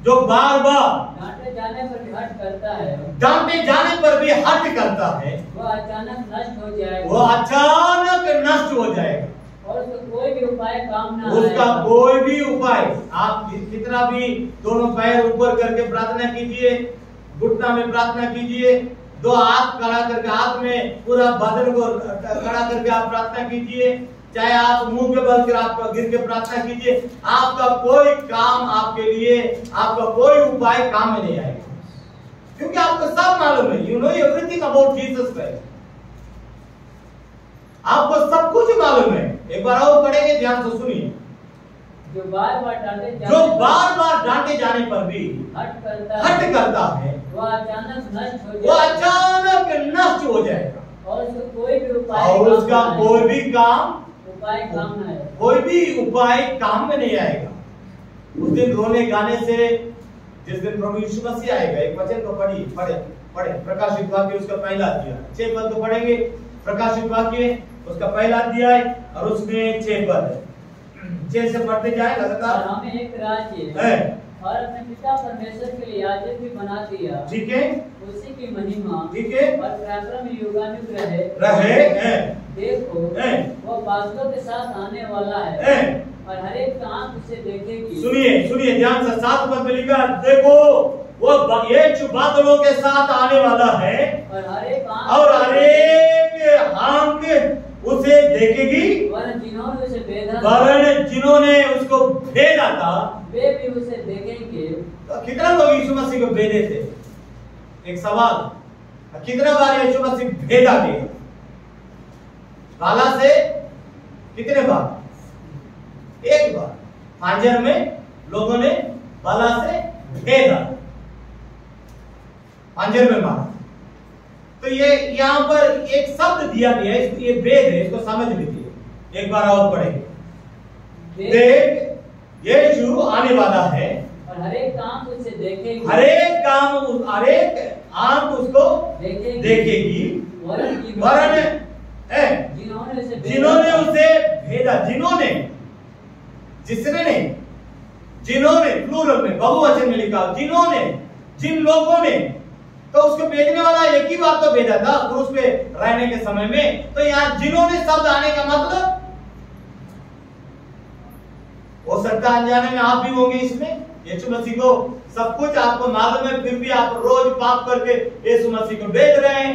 S1: जो बार बार
S4: डांटे जाने पर भी हट करता है।
S1: डांटे जाने पर भी हट करता है
S4: वो अचानक नष्ट हो जाएगा
S1: वो अचानक नष्ट हो जाएगा।
S4: और उसका कोई भी उपाय काम ना
S1: उसका कोई भी उपाय। आप कितना भी दोनों पैर ऊपर करके प्रार्थना कीजिए, घुटना में प्रार्थना कीजिए, दो हाथ खड़ा करके, हाथ में पूरा बदन को खड़ा करके आप प्रार्थना कीजिए। चाहे आप मुँह के बल कर आप गिर के प्रार्थना कीजिए, आपका कोई काम आपके लिए, आपका कोई उपाय काम में नहीं आएगा। क्योंकि आपको सब मालूम है you know everything about Jesus Christ आपको सब कुछ मालूम है। एक बार और पढ़ेंगे ध्यान से सुनिए।
S4: जो बार बार डांटे
S1: जो बार बार डांटे जाने पर भी
S4: हट करता
S1: हट करता है
S4: वो अचानक नष्ट हो
S1: वो अचानक नष्ट हो जाएगा।
S4: और उसका कोई भी उपाय
S1: और
S4: काम
S1: उसका कोई भी काम
S4: उपाय काम ना
S1: कोई भी उपाय काम में नहीं आएगा। उस दिन रोने गाने से जिस दिन प्रभु यीशु मसीह आएगा एक वचन को पढ़िए पढ़े पढ़े प्रकाशित वाक्य उसका पहला अध्याय। छह पद को पढ़ेंगे। प्रकाशित वाक्य उसका पहला अध्याय और उसमें छह पद है। छह से पढ़ते जाए लगातार।
S4: हमें एक राज्य
S1: है।
S4: और अपने पिता परमेश्वर के लिए याजक भी बना दिया।
S1: ठीक है।
S4: उसी की महिमा
S1: ठीक है।
S4: और पराक्रम युगानुग रहे।
S1: रहे हैं।
S4: देखो
S1: हैं।
S4: वो बादलों के साथ आने वाला है। और हर एक आँख उसे देखेगी।
S1: सुनिए सुनिए ध्यान से सात पद में लिखा देखो। वो ब- यीशु बादलों के साथ आने वाला है
S4: और
S1: हरेक आँख उसे देखेगी। वरण जिन्होंने उसको भेजा था।
S4: वे भी उसे देखेंगे।
S1: तो कितना लोग यीशु मसीह को भेजे थे? एक सवाल। कितना बार यीशु मसीह भेजा गया बाला से कितने बार? एक बार। फांजर में लोगों ने बाला से भेजा। फांजर में मारा तो ये यहाँ पर एक शब्द दिया गया है इसको ये वेद है इसको समझ लीजिए। एक बार और पढ़ेंगे देख यीशु आने वाला है।
S4: और हर एक आँख उसे देखेगी।
S1: हरेक काम उस- हरेक आँख उसको
S4: देखेगी।
S1: देखेगी।
S4: वरन
S1: है।
S4: जिन्होंने उसे भेजा।
S1: जिन्होंने उसे भेजा जिन्होंने जिसने नहीं जिन्होंने प्लूरल में बहुवचन में लिखा जिन्होंने जिन लोगों ने तो उसको भेजने वाला एक ही बार तो भेजा था क्रूस पे रहने के समय में। तो यहाँ जिन्होंने शब्द आने का मतलब हो सकता है अनजाने में आप भी होंगे इसमें। यीशु मसीह को सब कुछ आपको मालूम है, फिर भी आप रोज पाप करके यीशु मसीह को भेज रहे हैं।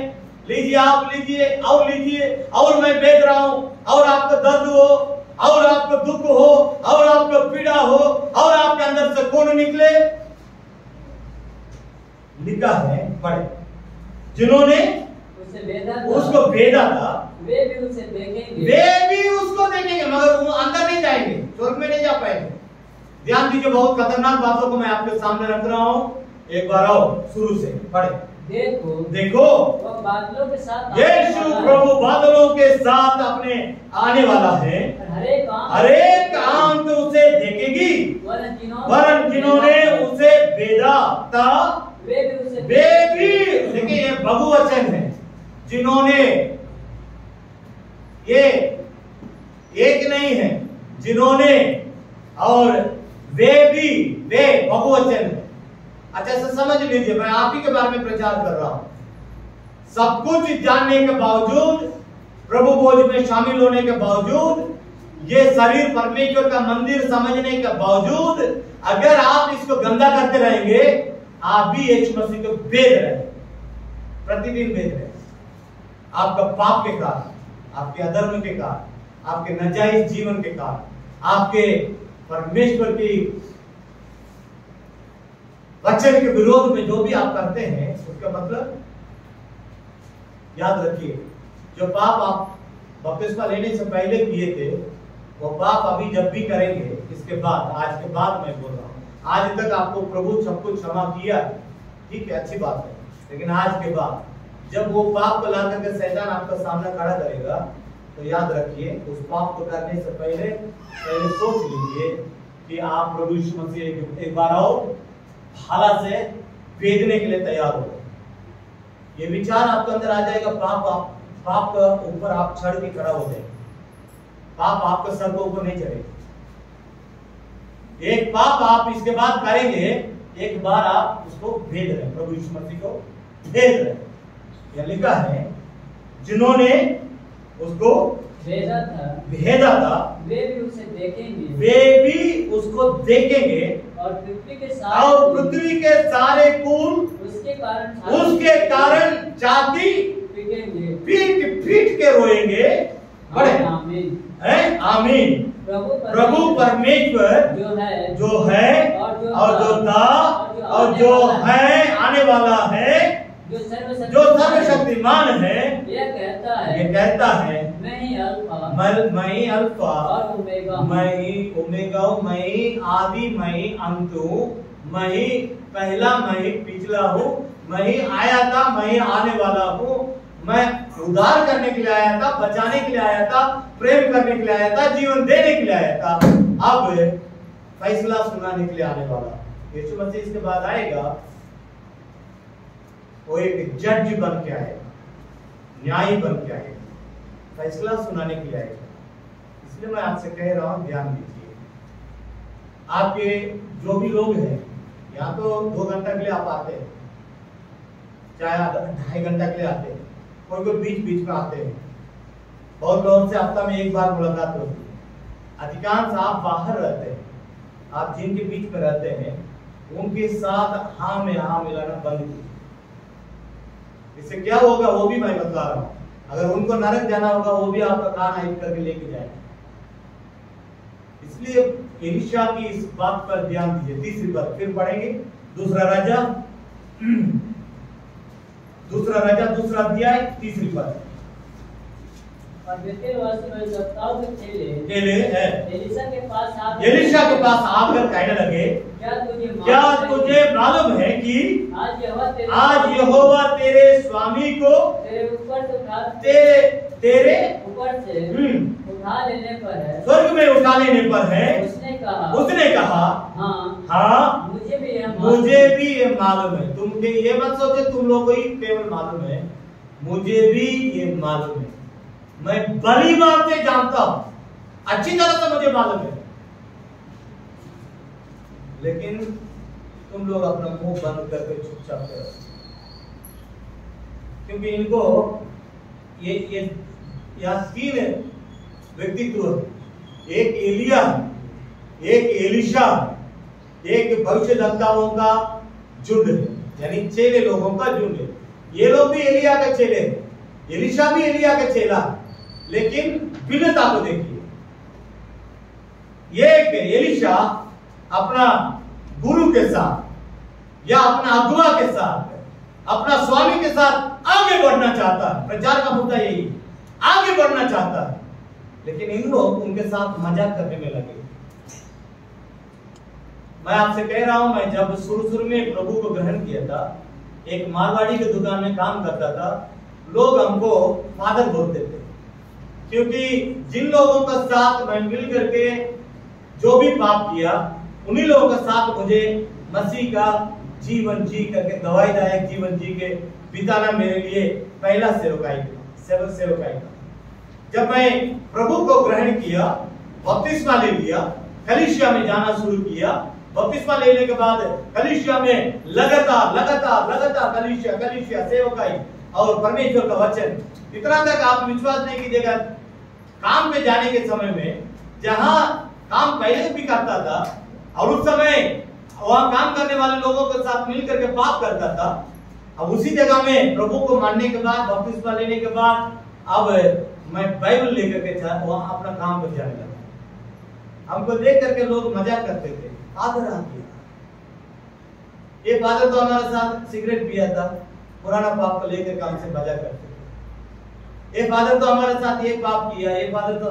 S1: लीजिए, आप लीजिए, और लीजिए, और मैं भेज रहा हूँ। और आपको दर्द हो, और आपको दुख हो, और आपको पीड़ा हो, और आपके अंदर से खून निकले। लिखा है। पढ़े। जिन्होंने उसको भेजा था।
S4: वे भी उसे देखेंगे।
S1: वे भी उसको देखेंगे मगर वो अंदर नहीं जाएँगे स्वर्ग में नहीं जा पाएँगे। ध्यान दीजिए बहुत खतरनाक बातों को मैं आपके सामने रख रहा हूँ। एक बार आओ शुरू से पढ़े।
S4: देखो
S1: देखो।
S4: बादलों के साथ
S1: यीशु प्रभु बादलों के साथ अपने आने वाला है।
S4: हर एक आँख
S1: उसे देखेगी।
S4: वरन जिन्होंने
S1: वरन जिन्होंने उसे भेजा था
S4: भी
S1: देखिए, ये बहुवचन है, जिन्होंने ये एक नहीं है, जिन्होंने और वे भी, वे बहुवचन है। अच्छा से समझ लीजिए, मैं आप ही के बारे में प्रचार कर रहा हूँ। सब कुछ जानने के बावजूद, प्रभु भोज में शामिल होने के बावजूद, ये शरीर परमेश्वर का मंदिर समझने के बावजूद, अगर आप इसको गंदा करते रहेंगे आप भी यीशु मसीह को वेद रहे प्रतिदिन वेद रहे आपका पाप के कारण, आपके अधर्म के कारण, आपके नजायज जीवन के कारण, आपके परमेश्वर की वचन के विरोध में जो भी आप करते हैं, उसका मतलब याद रखिए, जो पाप आप बपतिस्मा लेने से पहले किए थे, वो पाप अभी जब भी करेंगे, इसके बाद, आज के बाद मैं बोल आज तक आपको प्रभु सब कुछ क्षमा किया ठीक है अच्छी बात है। लेकिन आज के बाद जब वो पाप को ला करके शैतान आपका सामना खड़ा करेगा तो याद रखिए उस पाप को करने से पहले पहले सोच लीजिए कि आप प्रभु मसीह एक, एक बार आओ भाला से भेदने के लिए तैयार हो। ये विचार आपके अंदर आ जाएगा पाप आप पाप ऊपर आप चढ़ के खड़ा हो जाए पाप आपके सर के ऊपर नहीं चढ़ेगा। एक पाप आप इसके बाद करेंगे एक बार आप उसको भेद रहे प्रभु यीशु मसीह को भेद रहे हैं। यह लिखा है जिन्होंने उसको
S4: भेजा था
S1: भेजा था
S4: वे भी उसे देखेंगे।
S1: वे भी उसको देखेंगे
S4: और पृथ्वी के सारे
S1: और पृथ्वी के सारे कुल
S4: उसके कारण
S1: उसके कारण जाति पीट पीट के रोएँगे। बड़े
S4: आमीन।
S1: हैं? आमीन।
S4: प्रभु
S1: परमेश्वर
S4: जो है
S1: जो है
S4: और जो
S1: था और जो है आने वाला है
S4: जो सर्वशक्तिमान
S1: है
S4: यह कहता
S1: ये कहता है
S4: मैं ही अल्फ़ा
S1: मैं मैं ही अल्फ़ा
S4: और ओमेगा
S1: मैं ही ओमेगा मैं ही आदि मैं ही अंत हूँ मैं ही पहला मैं ही पिछला हूँ मैं ही आया था मैं ही आने वाला हूँ मैं उद्धार करने के लिए आया था, बचाने के लिए आया था, प्रेम करने के लिए आया था, जीवन देने के लिए आया था। अब फैसला सुनाने के लिए आने वाला। यीशु मसीह इसके बाद आएगा वो एक जज बन के आएगा, न्यायी बन के आएगा। फैसला सुनाने के लिए आएगा। इसलिए मैं आपसे कह रहा हूँ, ध्यान दीजिए। आपके जो भी लोग हैं यहाँ तो दो घंटा के लिए आप आते हैं, चाहे ढाई घंटा के लिए आते हैं कोई कोई बीच बीच में आते हैं। बहुत लोगों से हफ़्ता में एक बार मुलाकात होती है। अधिकांश आप बाहर रहते हैं। आप जिनके बीच में रहते हैं, उनके साथ हाँ में हाँ मिलाना बंद कीजिए। इससे क्या होगा, वो भी मैं बता रहा हूँ। अगर उनको नरक जाना होगा, वो भी आपका कान हाइट करके लेके जाएँगे। इसलिए एलिशा की इस बात पर ध्यान दीजिए। तीसरी बात, फिर पढ़ेंगे। दूसरा राजा दूसरा राजा दूसरा अध्याय तीसरी बात। है।
S4: एलिशा के पास आकर
S1: कहने लगे
S4: क्या तुझे मालूम है
S1: कि
S4: आज यहोवा तेरे
S1: तेरे स्वामी को
S4: तेरे ऊपर से
S1: तेरे तेरे
S4: ऊपर से
S1: हम्म,
S4: उठा लेने पर है।
S1: स्वर्ग में उठा लेने पर है।
S4: उसने कहा
S1: उसने कहा
S4: हाँ।
S1: हाँ
S4: मुझे भी मालूम
S1: मुझे भी ये मालूम है। तुम ये मत सोचे तुम लोगों को ही केवल मालूम है। मुझे भी ये मालूम है। मैं बड़ी बात से जानता हूँ। अच्छी तरह से मुझे मालूम है। लेकिन तुम लोग अपना मुँह बंद करके चुपचाप करो। क्योंकि इनको ये ये यहाँ तीन व्यक्तित्व। एक एलिया, एक एलिशा, एक भविष्य दत्ताओं का झुंड यानी चेले लोगों का झुंड ये लोग भी एलिया के चेले एलिशा भी एलिया के चेला लेकिन भिन्नता को देखिए। ये एक एलिशा अपना गुरु के साथ या अपना अगुआ के साथ, अपना स्वामी के साथ आगे बढ़ना चाहता है। प्रचार का मुद्दा यही है। आगे बढ़ना चाहता है। लेकिन इन लोग उनके साथ मज़ाक करने में लगे। मैं आपसे कह रहा हूँ, मैं जब शुरू शुरू में प्रभु को ग्रहण किया था, एक मारवाड़ी की दुकान में काम करता था, लोग हमको फादर बोलते थे। क्योंकि जिन लोगों का साथ मैं मिल करके जो भी पाप किया, उन्हीं लोगों का साथ मुझे मसीह का जीवन जी करके दवाईदायक जीवन जी के बिताना मेरे लिए पहला सेवकाई था सेवक सेवकाई था जब मैं प्रभु को ग्रहण किया, बपतिस्मा ले लिया कलिशिया में जाना शुरू किया, बपतिस्मा लेने के बाद कलिशिया में लगातार लगातार लगातार कलिशिया कलिशिया सेवकाई और परमेश्वर का वचन। इतना तक आप विश्वास नहीं कीजिएगा, काम पे जाने के समय में, जहाँ काम पहले भी करता था और उस समय वहाँ काम करने वाले लोगों के साथ मिलकर के पाप करता था अब उसी जगह में प्रभु को मानने के बाद, बपतिस्मा लेने के बाद, अब मैं बाइबल लेकर के वहाँ अपना काम पर जाने लगा हमको देख करके लोग मज़ाक करते थे फादर आ गया ये फादर तो हमारे साथ सिगरेट पिया था, पुराना पाप को लेकर के हमसे मज़ाक करते थे। ये फादर तो हमारे साथ ये पाप किया, ये फादर तो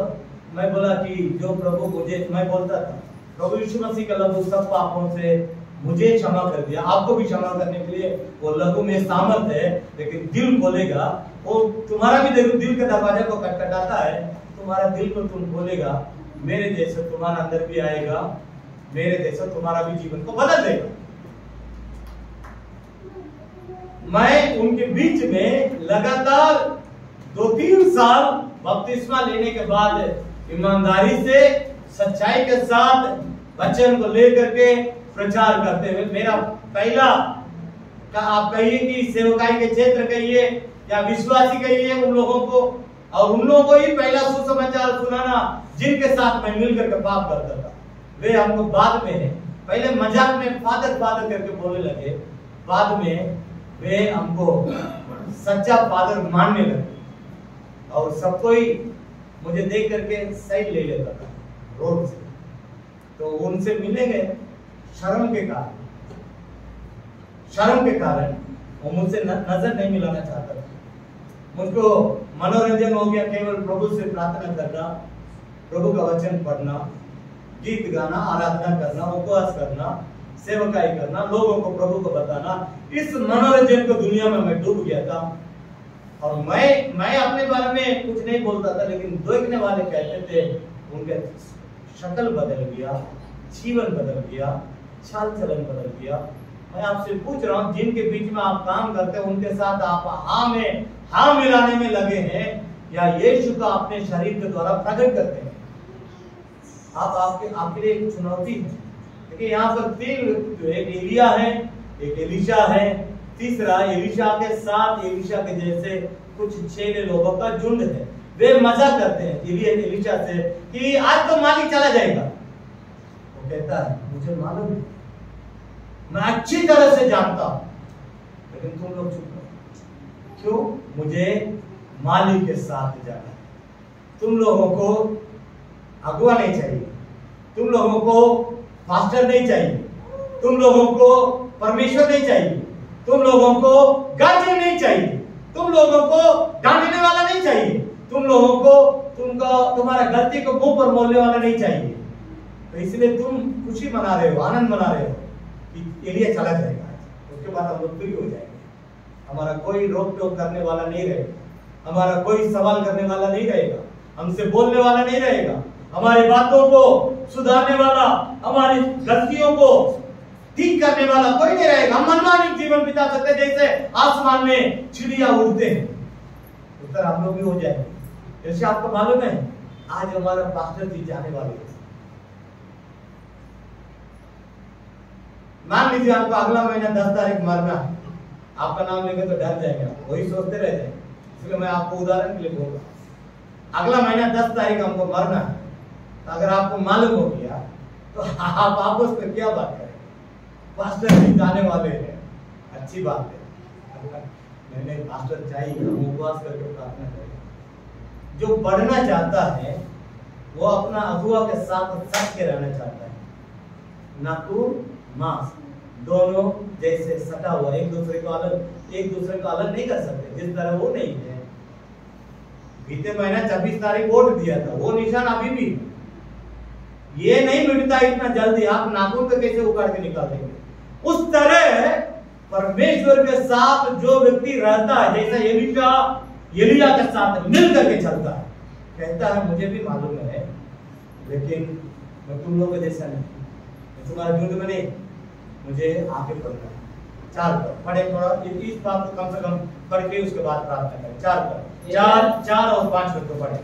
S1: मैं बोला कि जो प्रभु मुझे मैं बोलता था, प्रभु यीशु मसीह का लहू सब पापों से मुझे क्षमा कर दिया। आपको भी क्षमा करने के लिए वो लहू में सामर्थ है लेकिन दिल खोलेगा। वो तुम्हारा भी दिल, दिल के दरवाजे को खटखटाता है तुम्हारा दिल को तुम खोलेगा। मेरे जैसे तुम्हारा अंदर भी आएगा मेरे जैसा तुम्हारा भी जीवन को बदल देगा। मैं उनके बीच में लगातार दो तीन साल बपतिस्मा लेने के बाद ईमानदारी से सच्चाई के साथ वचन को लेकर के प्रचार करते हुए मेरा पहला का आप कहिए कि सेवकाई के क्षेत्र कहिए या विश्वासी कहिए उन लोगों को, और उन लोगों को ही पहला सुसमाचार सुनाना जिनके साथ मैं मिलकर के पाप करता था। वे हमको बाद में, पहले मज़ाक में फादर फादर करके बोलने लगे। बाद में वे हमको सच्चा फादर मानने लगे। और सब कोई मुझे देख करके सही ले लेता था रोड से। तो उनसे मिलेंगे शर्म के कारण, शर्म के कारण वो मुझसे नज़र नहीं मिलाना चाहता था। मुझको मनोरंजन हो गया, केवल प्रभु से प्रार्थना करना, प्रभु का वचन पढ़ना, गीत गाना, आराधना करना, उपवास करना, सेवकाई करना, लोगों को प्रभु को बताना, इस मनोरंजन को दुनिया में मैं डूब गया था। और मैं मैं अपने बारे में कुछ नहीं बोलता था, लेकिन देखने वाले कहते थे, उनके शक्ल बदल गया, जीवन बदल गया चाल चलन बदल गया मैं आपसे पूछ रहा हूँ, जिनके बीच में आप काम करते हैं, उनके साथ आप हाँ में हाँ मिलाने में लगे हैं, या यीशु का अपने शरीर के द्वारा प्रकट करते हैं? आप, आपके आपके लिए एक चुनौती है। देखिए, यहाँ पर तीन, जो एक एलिया है, एक एलिशा है, तीसरा एलिशा के साथ, एलिशा के जैसे कुछ छह लोगों का झुंड है। वे मज़ा करते हैं, एलिया, एलिशा से, कि आज तो मालिक चला जाएगा। कहता है, मुझे मालूम है। मैं अच्छी तरह से जानता हूँ। लेकिन तुम लोग चुप रहो। क्यों? मुझे मालिक के साथ जाना है। तुम लोगों को अगुआ नहीं चाहिए। तुम लोगों को मास्टर नहीं चाहिए। तुम लोगों को परमेश्वर नहीं चाहिए। तुम लोगों को गार्जियन नहीं चाहिए। तुम लोगों को डांटने वाला नहीं चाहिए। तुम लोगों को, तुमको, तुम्हारा गलती को मुँह पर बोलने वाला नहीं चाहिए। तो इसलिए तुम खुशी मना रहे हो, आनंद मना रहे हो कि एलिया चला जाएगा। उसके बाद हम लोग फ्री हो जाएँगे। हमारा कोई रोक टोक करने वाला नहीं रहेगा। हमारा कोई सवाल करने वाला नहीं रहेगा। हमसे बोलने वाला नहीं रहेगा। हमारी बातों को सुधारने वाला, हमारी गलतियों को ठीक करने वाला कोई नहीं रहेगा। हम मनमानी जीवन बिता सकते जैसे आसमान में चिड़िया उड़ते हैं। उत्तर हम लोग भी हो जाएँगे। जैसे आपको मालूम है, आज हमारा पास्टर जी जाने वाले हैं। मान लीजिए आपको अगला महीना दस तारीख मरना है, आपका नाम लेकर तो डर जाएँगे, वही सोचते रह जाएँगे इसलिए मैं आपको उदाहरण के लिए बोलूँगा अगला महीना दस तारीख हमको मरना है तो अगर आपको मालूम हो गया तो आप आपस में क्या बात करेंगे पास्टर जी जाने वाले हैं। अच्छी बात है। नहीं पास्टर चाहिए उपवास करके प्रार्थना करें। जो बढ़ना चाहता है, वो अपना अगुआ के साथ सट के रहना चाहता है। ना तू मांस दोनों जैसे सटा हुआ, एक दूसरे को अलग, एक दूसरे को अलग नहीं कर सकते, जिस तरह वो नहीं है। बीते महीना छब्बीस तारीख वोट दिया था, वो निशान अभी भी ये नहीं मिटता इतना जल्दी, आप नाखून को कैसे उखाड़ के निकाल देंगे उस तरह परमेश्वर के साथ जो व्यक्ति रहता है, जैसा एलिशा एलिया के साथ मिल करके चलता है। कहता है, मुझे भी मालूम है, लेकिन मैं तुम लोग जैसा नहीं तुम्हारा झुंड में नहीं मुझे आगे पढ़ना है। चार पर। पढ़े थोड़ा इस बात को कम से कम पढ़ के उसके बाद प्रार्थना करें। चार पर। चार चार और पाँच पर तो पढ़े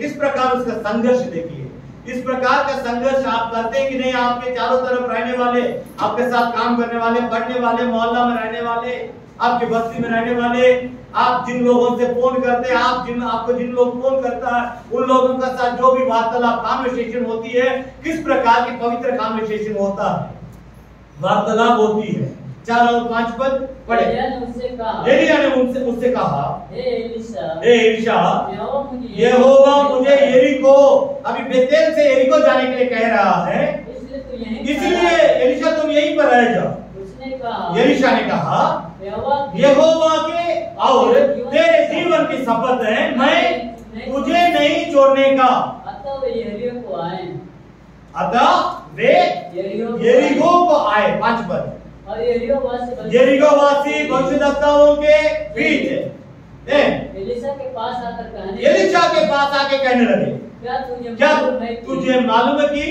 S1: किस प्रकार उसका संघर्ष देखिए? इस प्रकार का संघर्ष आप करते हैं कि नहीं? आपके चारों तरफ़ रहने वाले आपके साथ काम करने वाले पढ़ने वाले मोहल्ला में रहने वाले आपके बस्ती में रहने वाले आप जिन लोगों से फ़ोन करते हैं आप जिन आपको जिन लोग फ़ोन करता है उन लोगों का साथ जो भी वार्तालाप कॉन्वर्सेशन होती है किस प्रकार की पवित्र कॉन्वर्सेशन होता है? वार्तालाप होती है। चार और पाँच पद पढ़े। एलिया ने उनसे उससे कहा।
S4: हे एलीशा।
S1: ईशा
S4: यहोवा मुझे
S1: यरीको अभी बेतेल से यरीको जाने के लिए कह रहा है।
S4: इसलिए तू
S1: एलिशा तुम यहीं पर रह जाओ यरीशा ने कहा
S4: यहोवा
S1: यहोवा के और तेरे जीवन की शपथ है। मैं तुझे नहीं छोड़ने का।
S4: अतः वे यरीहो को आए
S1: पाँच पद
S4: और यरीहो वासी
S1: यरीको भविष्यद्वक्ताओं के बीच
S4: एलीशा के पास आकर कहने
S1: एलिशा के पास आके कहने लगे।
S4: क्या तुझे
S1: क्या
S4: मालूम है कि
S1: तुझे मालूम है कि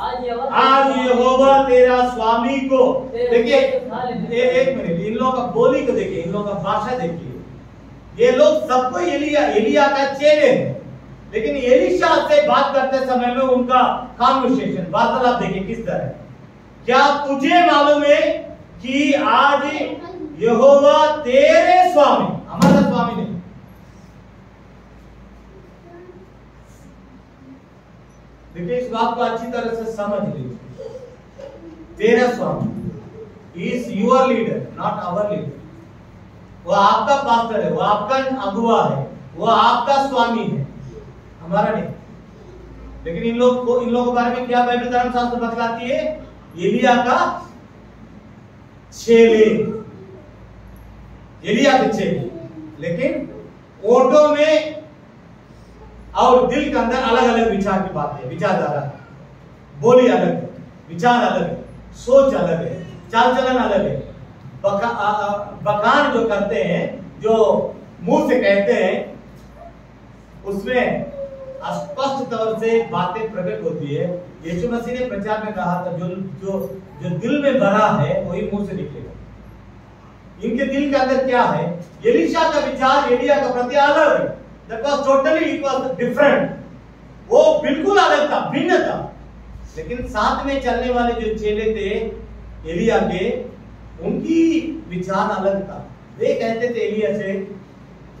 S4: आज यहोवा
S1: तेरा स्वामी को देखिए एक मिनट इन लोगों का बोली को देखिए इन लोगों का भाषा देखिए। ये लोग सबको एलिया एलिया का चेले हैं। लेकिन एलिशा से बात करते समय में उनका कॉन्वर्सेशन वार्तालाप देखिए किस तरह क्या तुझे मालूम है कि आज यहोवा तेरे स्वामी, हमारा स्वामी नहीं? देखिए, इस बात को अच्छी तरह से समझ लीजिए। तेरा स्वामी is your leader not our leader वो आपका पास्टर है, वो आपका अगुआ है, वो आपका स्वामी है। हमारा नहीं। लेकिन इन लोग को इन लोगों के बारे में क्या बाइबल धर्म शास्त्र बतलाती है? एलिया का छेले। एलिया के छेले। लेकिन ओटो में और दिल के अंदर अलग अलग विचार की बात है। विचारधारा बोली अलग है। विचार अलग है। सोच अलग है। चाल चलन अलग है। बका, आ, आ, बखान जो करते हैं जो मुँह से कहते हैं उसमें स्पष्ट तौर से बातें प्रकट होती है। यीशु मसीह ने प्रचार में कहा था, जो जो जो दिल में भरा है, वही मुँह से निकलेगा। इनके दिल के अंदर क्या है? एलिशा का विचार, एलिया का प्रति अलग। That was totally it was different वो बिल्कुल अलग था, भिन्न था। लेकिन साथ में चलने वाले जो चेले थे, एलिया के, उनकी विचार अलग था। वे कहते थे, एलिया से,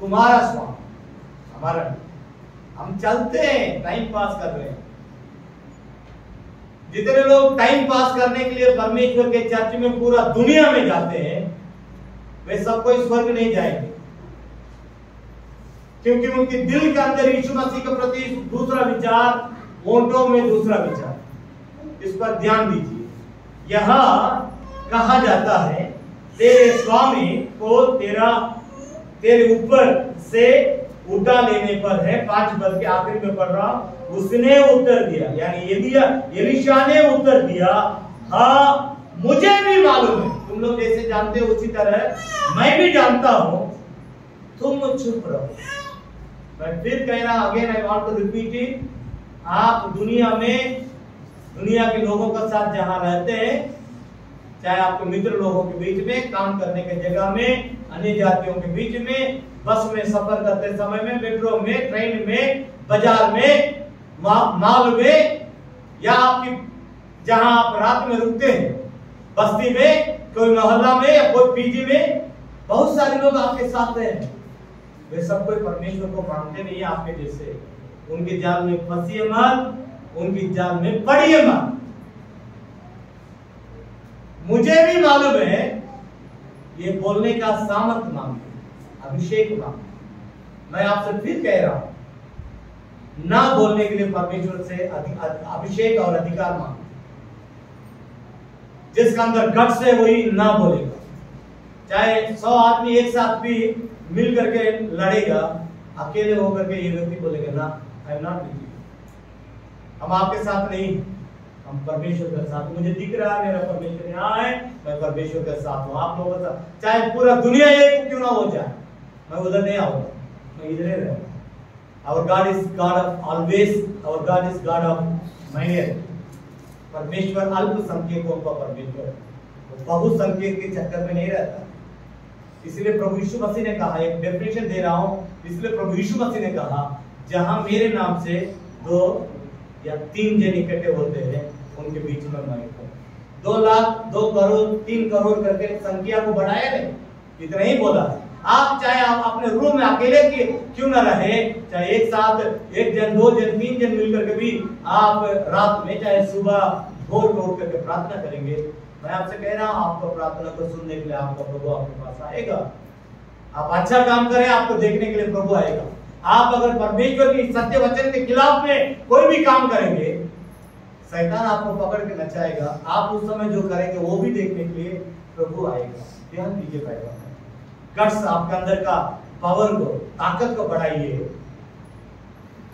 S1: तुम्हारा स्वामी, हमारा। हम चलते हैं टाइम पास कर रहे हैं। जितने लोग टाइम पास करने के लिए परमेश्वर के चर्च में पूरा दुनिया में जाते हैं, वे सब कोई स्वर्ग नहीं जाएँगे। क्योंकि उनके दिल के अंदर यीशु मसीह के प्रति दूसरा विचार ओंटों में दूसरा विचार। इस पर ध्यान दीजिए। यहाँ कहा जाता है, तेरे स्वामी को तेरा, तेरे ऊपर से उठा लेने पर है, पाँच पद के आखिरी में पढ़ रहा हूँ उसने उत्तर दिया। यानी एलिया एलिशा ने उत्तर दिया हाँ मुझे भी मालूम है। तुम लोग जैसे जानते हो उसी तरह, मैं भी जानता हूँ। तुम चुप रहो। मैं फिर कह रहा again I want to repeat it आप दुनिया में, दुनिया के लोगों के साथ जहाँ रहते हैं, चाहे आपके मित्र लोगों के बीच में, काम करने के जगह में, अन्य जातियों के बीच में बस में सफ़र करते समय में मेट्रो में ट्रेन में बाज़ार में मा, माल में या आपकी जहाँ आप रात में रुकते हैं बस्ती में कोई मोहल्ला में या कोई पीजी में बहुत सारे लोग आपके साथ हैं। वे सब कोई परमेश्वर को मानते नहीं है आपके जैसे। उनकी जाल में फंसिए मत उनकी जाल में पड़िए मत। मुझे भी मालूम है ये बोलने का सामर्थ्य मांगते अभिषेक मांगते मैं आपसे फिर कह रहा हूँ, ना बोलने के लिए परमेश्वर से अभिषेक और अधिकार मांग जिसका अंदर गट्स है वही ना बोलेगा। चाहे सौ आदमी एक साथ भी मिल करके लड़ेगा, अकेले होकर के ये व्यक्ति बोलेगा, ना आई एम नॉट हम आपके साथ नहीं हम परमेश्वर के साथ मुझे दिख रहा है, मेरा परमेश्वर यहाँ है, मैं परमेश्वर के साथ हूँ। आप लोगों के साथ। चाहे पूरा दुनिया एक क्यों ना हो जाए। मैं उधर नहीं आऊँगा मैं इधर ही रहूँगा Our God is God of always. Our God is God of many. परमेश्वर अल्पसंख्यकों का परमेश्वर। वो बहुसंख्यक के चक्कर में नहीं रहता इसलिए प्रभु यीशु मसीह ने कहा, एक डेफिनेशन दे रहा हूँ इसलिए प्रभु यीशु मसीह ने कहा, जहाँ मेरे नाम से दो या तीन जन इकट्ठे होते हैं, उनके बीच में मैं दो लाख, दो करोड़, तीन करोड़ करके संख्या को बढ़ाया नहीं इतना ही बोला है आप चाहे आप अपने रूम में अकेले के क्यों न रहे, चाहे एक साथ, एक जन, दो जन, तीन जन मिलकर के भी आप रात में, चाहे सुबह भोर में उठ करके प्रार्थना करेंगे। मैं आपसे कह रहा हूँ, आपको प्रार्थना को सुनने के लिए आपका प्रभु आपके पास आएगा। आप अच्छा काम करें, आपको देखने के लिए प्रभु आएगा। आप अगर परमेश्वर की सत्य वचन के खिलाफ में कोई भी काम करेंगे, शैतान आपको पकड़ के नचाएगा। आप उस समय जो करेंगे, वो भी देखने के लिए प्रभु आएगा। ध्यान दीजिए पहला गट्स आपके अंदर का पावर को, ताकत को बढ़ाइए।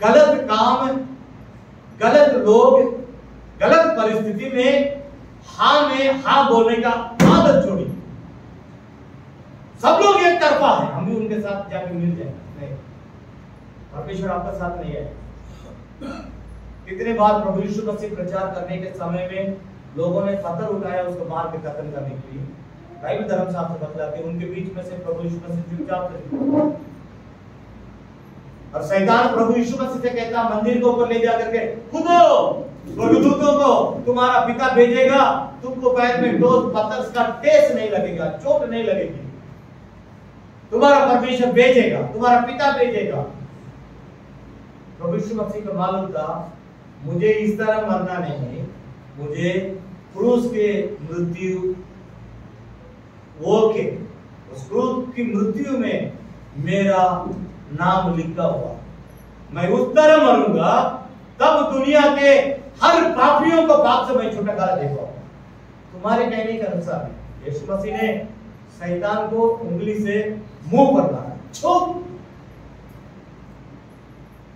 S1: गलत काम, गलत लोग, गलत परिस्थिति में हाँ में हाँ बोलने का आदत छोड़िए सब लोग एक तरफा है, हम भी उनके साथ जाके मिल जाए। नहीं। परमेश्वर आपका साथ नहीं है। कितने बार प्रभु यीशु मसीह प्रचार करने के समय में लोगों ने पत्थर उठाया उसको मार के कत्ल करने के लिए। बाइबल धर्मशास्त्र बतलाते हैं, उनके बीच में से प्रभु यीशु मसीह चुपचाप और शैतान प्रभु यीशु मसीह से कहता मंदिर के ऊपर ले जा करके खुदो, स्वर्गदूतों को, तुम्हारा पिता भेजेगा, तुमको पैर में डोज पत्थर का टेस्ट नहीं लगेगा, चोट नहीं लगेगी। तुम्हारा परमेश्वर भेजेगा, तुम्हारा पिता भेजेगा। प्रभु यीशु मसीह को मालूम था, मुझे इस तरह मरना नहीं, मुझे क्रूस के मृत्यु वो के उस क्रूस की मृत्यु में मेरा नाम लिखा हुआ। मैं उस तरह मरूँगा, तब दुनिया के हर पापियों को पाप से मैं छुटकारा दे पाऊँगा। तुम्हारे कहने के अनुसार यीशु मसीह ने शैतान को उंगली से मुँह पर मारा। छुप।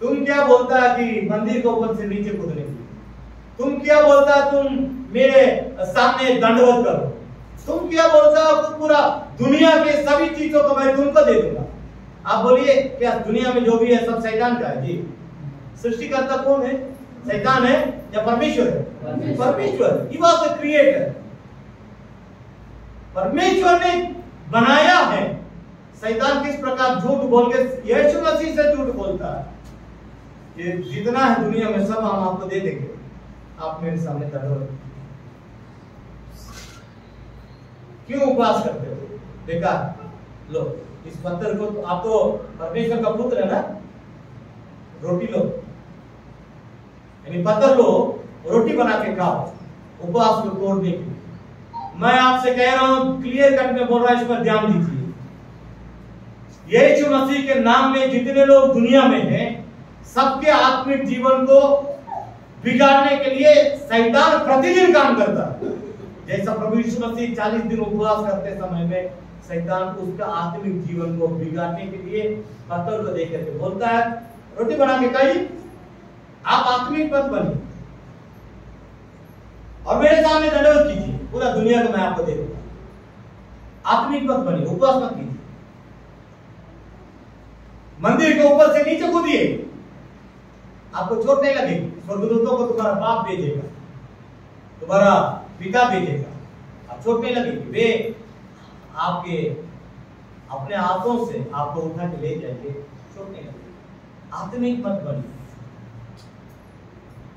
S1: तुम क्या बोलता है कि मंदिर के ऊपर से नीचे कूदने की? तुम क्या बोलता है तुम मेरे सामने दंडवत करो? तुम क्या बोलता हो? पूरा दुनिया के सभी चीज़ों को मैं तुमको दे दूँगा। आप बोलिए क्या दुनिया में जो भी है सब शैतान का है। जी। सृष्टिकर्ता कौन है? शैतान है या परमेश्वर है?
S4: परमेश्वर।
S1: ही वाज द क्रिएटर परमेश्वर ने बनाया है। शैतान किस प्रकार झूठ बोल के यीशु मसीह से झूठ बोलता है? ये जितना है दुनिया में सब हम आपको दे देंगे। आप मेरे सामने दंडवत क्यों उपवास करते हो? बेकार लो, इस पत्थर को तो- आप तो परमेश्वर का पुत्र है ना? रोटी लो। यानी पत्थर लो, रोटी बना के खाओ, उपवास को तोड़ने के मैं आपसे कह रहा हूँ क्लियर कट में बोल रहा हूँ, इस पर ध्यान दीजिए। यीशु मसीह के नाम में जितने लोग दुनिया में हैं, सबके आत्मिक जीवन को बिगाड़ने के लिए शैतान प्रतिदिन काम करता है। जैसा प्रभु यीशु मसीह 40 दिन उपवास करते समय में शैतान उसका आत्मिक जीवन को बिगाड़ने के लिए पत्थर को देख करके बोलता है, रोटी बना के खाइए आप आत्मिक पद बनिए और मेरे सामने दंडवत कीजिए, पूरा दुनिया को मैं आपको दे दूँगा। आत्मिक पद बनिए उपवास मत कीजिए। मंदिर के ऊपर से नीचे कूदिए। आपको चोट नहीं लगेगी, स्वर्गदूतों को तुम्हारा बाप भेजेगा तुम्हारा पिता भेजेगा। आप चोट नहीं वे आपके, अपने हाथों से आपको उठा के ले जाएँगे। चोट नहीं आत्मिक मत बनिए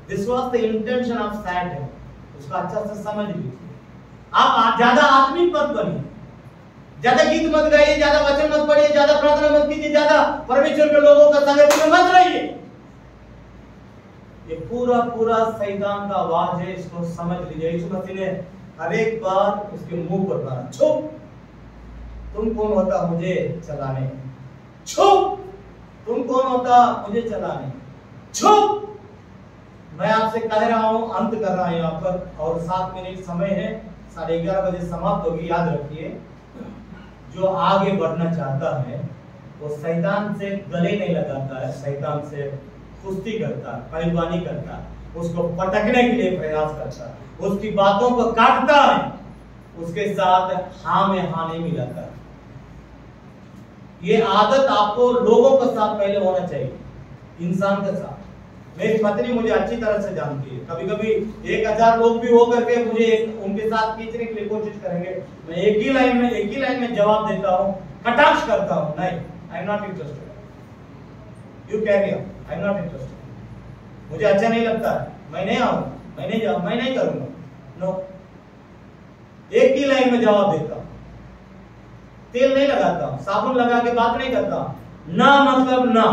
S1: this was the intention of sad उसका अच्छा से समझ लीजिए। आप ज़्यादा आत्मिक मत बनिए। ज़्यादा गीत मत गाइए, ज़्यादा वचन मत पढ़िए, ज़्यादा प्रार्थना मत कीजिए, ज़्यादा परमेश्वर के लोगों का संगति में मत रहिए। ये पूरा पूरा शैतान का आवाज़ है, इसको समझ लीजिए। यीशु मसीह ने हर एक बार उसके मुँह पर मारा चुप तुम कौन होता मुझे चलाने? चुप तुम कौन होता मुझे चलाने? चुप मैं आपसे कह रहा हूँ, अंत कर रहा हूँ यहाँ पर। और सात मिनट समय है, साढ़े ग्यारह बजे समाप्त होगी, याद रखिए। जो आगे बढ़ना चाहता है, वो शैतान से गले नहीं लगाता है शैतान से कुश्ती करता है पहलवानी करता है उसको पटकने के लिए प्रयास करता है उसकी बातों को काटता है उसके साथ हाँ में हाँ नहीं मिलाता। ये आदत आपको लोगों के साथ पहले होना चाहिए इंसान के साथ। मेरी पत्नी मुझे अच्छी तरह से जानती है। कभी कभी एक हज़ार लोग भी हो करके मुझे एक, उनके साथ खींचने के लिए कोशिश करेंगे। मैं एक ही लाइन में एक ही लाइन में जवाब देता हूँ कटाक्ष करता हूँ नहीं I am not interested you carry I am not interested मुझे अच्छा नहीं लगता। मैं नहीं आऊँगा मैं नहीं जाऊँ मैं नहीं करूँगा। नो एक ही लाइन में जवाब देता हूँ। तेल नहीं लगाता हूँ। साबुन लगा के बात नहीं करता। ना मतलब ना।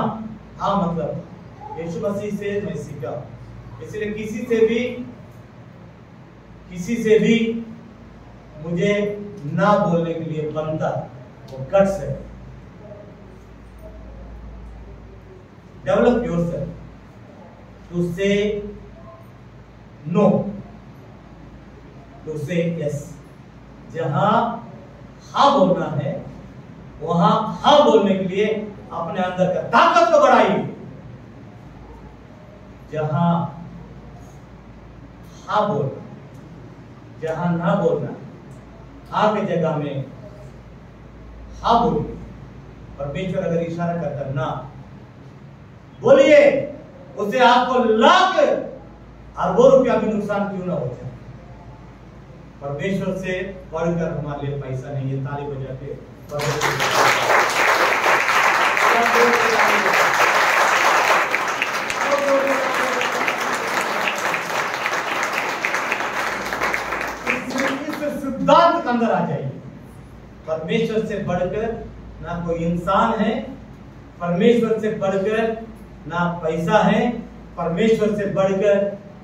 S1: हाँ मतलब। यीशु मसीह से मैं सीखा इसलिए किसी से भी, किसी से भी मुझे ना बोलने के लिए बनता वो गट्स है। Develop yourself to say no to say yes जहाँ हा बोलना है, वहाँ हा बोलने के लिए अपने अंदर का ताकत को बढ़ाइए। जहाँ हा बोलना, जहाँ ना बोलना हा की जगह में हाँ बोलिए। परमेश्वर अगर इशारा करता ना बोलिए, उसे आपको लाख अरबों रुपया भी नुकसान क्यों ना हो जाए? परमेश्वर से बढ़कर हमारे लिए पैसा नहीं है, ताली बजा सिद्धांत के अंदर आ जाइए। परमेश्वर से बढ़कर ना कोई इंसान है, परमेश्वर से बढ़कर ना पैसा है, परमेश्वर से बढ़कर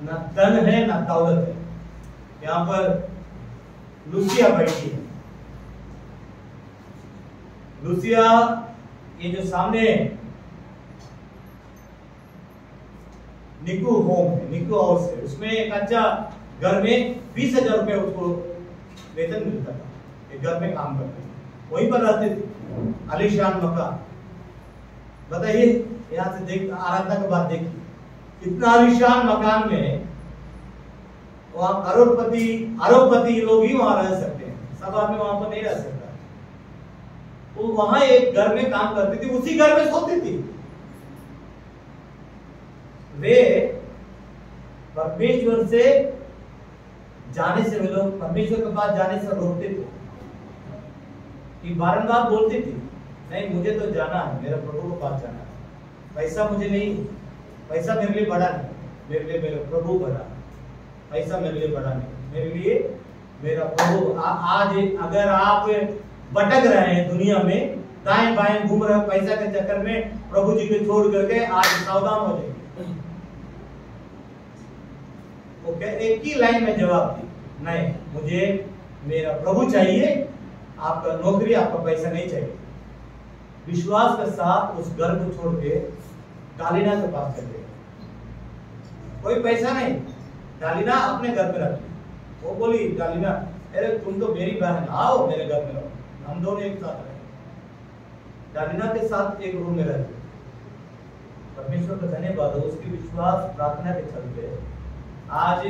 S1: ना धन है, ना दौलत है। यहाँ पर लुसिया बैठी है। लुसिया, ये जो सामने निकू होम है, निकू हाउस है। उसमें एक अच्छा घर में बीस हज़ार रुपये उसको वेतन मिलता था। एक घर में काम करते वहीं पर रहते थे। आलीशान मकान बताइए यहाँ से देख, आराधना के बाद देखिए इतना आलीशान मकान में वहाँ करोड़पति, अरबपति लोग ही वहाँ रह सकते हैं। सब आदमी वहाँ पर नहीं रह सकता। वो वहाँ एक घर में काम करती थी, उसी घर में सोती थी। वे परमेश्वर से जाने से वे लोग, परमेश्वर के पास जाने से रोकते थे। कि बारंबार बोलती थी, नहीं, मुझे तो जाना है, मेरे प्रभु के पास जाना पैसा मुझे नहीं, पैसा मेरे लिए बड़ा नहीं, मेरे लिए मेरा प्रभु बड़ा पैसा मेरे लिए बड़ा नहीं, मेरे लिए मेरा प्रभु आज अगर आप भटक रहे हैं दुनिया में, दाएँ बाएँ घूम रहे पैसा के चक्कर में, प्रभु जी को छोड़ करके आज सावधान हो जाइए। वो कह एक ही लाइन में जवाब दी। नहीं, मुझे मेरा प्रभु चाहिए, आपका नौकरी, आपका पैसा नहीं चाहिए। विश्वास के साथ उस घर को छोड़ के डालिना के पास चले। कोई पैसा नहीं। डालिना अपने घर में रखी। वो बोली, डालिना, अरे तुम तो मेरी बहन आओ मेरे घर में रहो। हम दोनों एक साथ रहे। डालिना के साथ एक रूम में रहते परमेश्वर का धन्यवाद हो, उसकी विश्वास प्रार्थना के चलते आज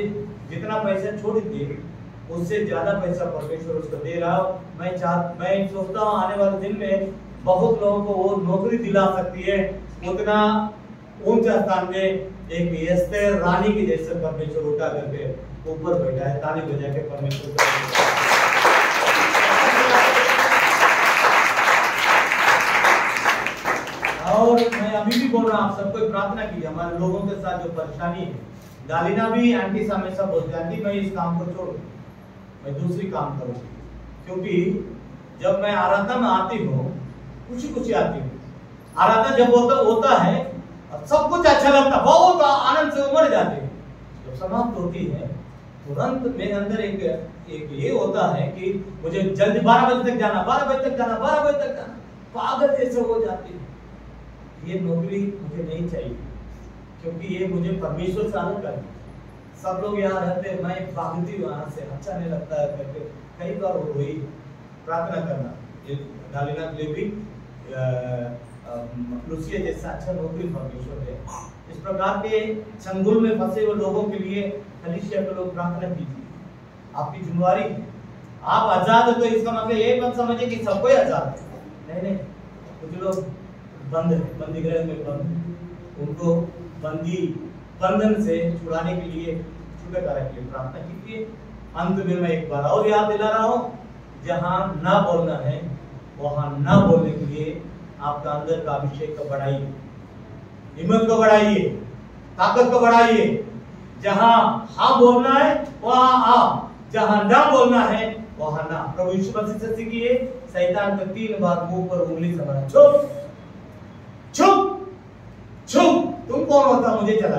S1: जितना पैसा छोड़ी थी, उससे ज़्यादा पैसा परमेश्वर उसको दे रहा मैं चाह, मैं सोचता हूँ आने वाले दिन में बहुत लोगों को वो नौकरी दिला सकती है। उतना ऊँचा स्थान में एक रानी की जैसे परमेश्वर उठा करके ऊपर बैठा है, ताली बजा के परमेश्वर और मैं अभी भी बोल रहा हूँ, आप सबको प्रार्थना कीजिए, हमारे लोगों के साथ जो परेशानी है डालिना भी आंटी से हमेशा बोलती आंटी, मैं इस काम को छोड़ मैं दूसरी काम करूँगी क्योंकि जब मैं आराधना में आती हूँ खुशी खुशी आती हूँ। आराधना जब होता होता है सब कुछ अच्छा लगता बहुत आनंद से उमड़ जाती है। जब समाप्त होती है तुरंत मेरे अंदर एक एक ये होता है कि मुझे जल्दी बारह बजे तक जाना बारह बजे तक जाना बारह बजे तक जाना। पागल जैसे हो जाती है। ये नौकरी मुझे नहीं चाहिए क्योंकि ये मुझे परमेश्वर से अलग करती है। सब लोग यहाँ रहते हैं मैं भागती हूँ यहाँ से अच्छा नहीं लगता है करके कई बार वो हुई प्रार्थना करना। ये डालिना के लिए भी अ, अ, लुसिया जैसा अच्छा नौकरी परमेश्वर दे इस प्रकार के चंगुल में फंसे हुए लोगों के लिए कलिसिया के लोग प्रार्थना कीजिए। आपकी जिम्मेवारी आप आज़ाद हो तो इसका मतलब ये मत समझिए कि सब कोई आज़ाद है। नहीं नहीं। कुछ लोग बंद है बंदी गृह में बंद उनको बंदी, बंधन से छुड़ाने के लिए, छुटकारा के लिए प्रार्थना कीजिए। अंत में मैं एक बार और याद दिला रहा हूँ, जहाँ ना बोलना है वहाँ ना बोलने के लिए आपका अंदर का अभिषेक को बढ़ाइए। हिम्मत को बढ़ाइए, ताकत को बढ़ाइए। जहाँ हाँ बोलना है, वहाँ आ। जहाँ ना बोलना है, वहाँ ना। प्रभु यीशु मसीह से सीखिए, शैतान को तीन बार मुँह पर उंगली से मारा चुप चुप चुप तुम कौन होता मुझे चला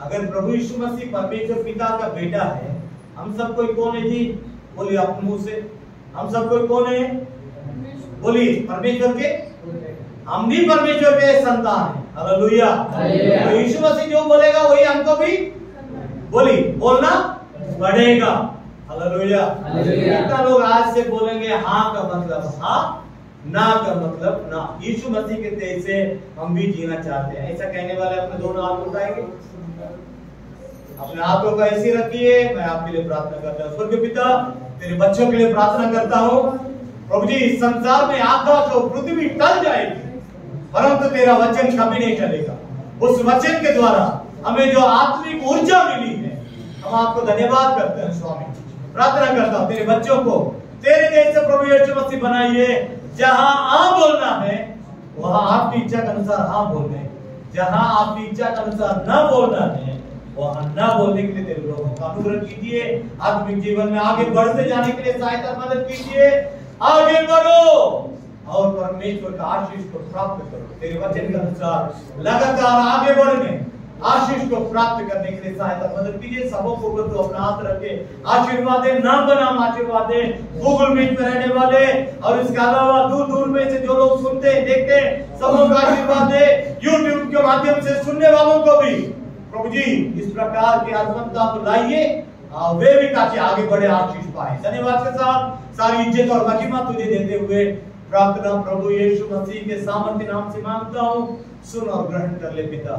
S1: अगर प्रभु यीशु मसीह परमेश्वर पिता का बेटा है, हम सब कोई कौन है जी? बोलिए अपने मुँह से। हम सब कोई कौन है? बोलिए परमेश्वर के? हम भी परमेश्वर के संतान है। हालेलुया। तो यीशु मसीह जो बोलेगा वही हमको भी बोली बोलना पड़ेगा। हालेलुया।
S2: हालेलुया।
S1: कितना लोग आज से बोलेंगे हाँ का मतलब हाँ ना का मतलब ना। यीशु मसीह के तेज से हम भी जीना चाहते हैं। ऐसा कहने वाले अपने दोनों हाथ उठाएँगे। अपने हाथों को ऐसे रखिए मैं आपके लिए प्रार्थना करता हूँ। स्वर्ग पिता तेरे बच्चों के लिए प्रार्थना करता हूँ, प्रभु जी, इस संसार में आकाश और पृथ्वी टल जाएगी, परंतु तेरा वचन कभी नहीं टलेगा उस वचन के द्वारा हमें जो आत्मिक ऊर्जा मिली है, हम आपको धन्यवाद करते हैं, स्वामी। प्रार्थना करता हूँ, तेरे बच्चों को, तेरे जैसे प्रभु यीशु मसीह बनाइए, जहाँ हाँ बोलना है, वहाँ आपकी इच्छा के अनुसार हाँ बोलना है, जहाँ आपकी इच्छा के अनुसार न बोलना है न बोलने के लिए तेरे लोगों का। अनुग्रह कीजिए, आत्मिक जीवन में आगे बढ़ते जाने के लिए सहायता मदद कीजिए। आगे बढ़ो और परमेश्वर का आशीष को प्राप्त करो। तेरे वचन के अनुसार लगातार आगे बढ़ने, आशीष को प्राप्त करने के लिए सहायता मदद कीजिए। सबों को ऊपर तो अपना हाथ रखे, आशीर्वाद दे नाम बनाम आशीर्वाद दे गूगल मीट में रहने वाले और इसके अलावा दूर दूर में से जो लोग सुनते हैं, देखते हैं, सबों को आशीर्वाद दे। यूट्यूब के माध्यम से सुनने वालों को भी। प्रभु जी इस प्रकार की आत्मता को लाइए। आ, वे भी ताकि आगे बढ़े आशीष पाए। धन्यवाद के साथ। सारी इज़्ज़त और महिमा तुझे देते हुए प्रार्थना प्रभु यीशु मसीह के सामर्थ्य नाम से माँगता हूँ। सुन और ग्रहण कर ले पिता।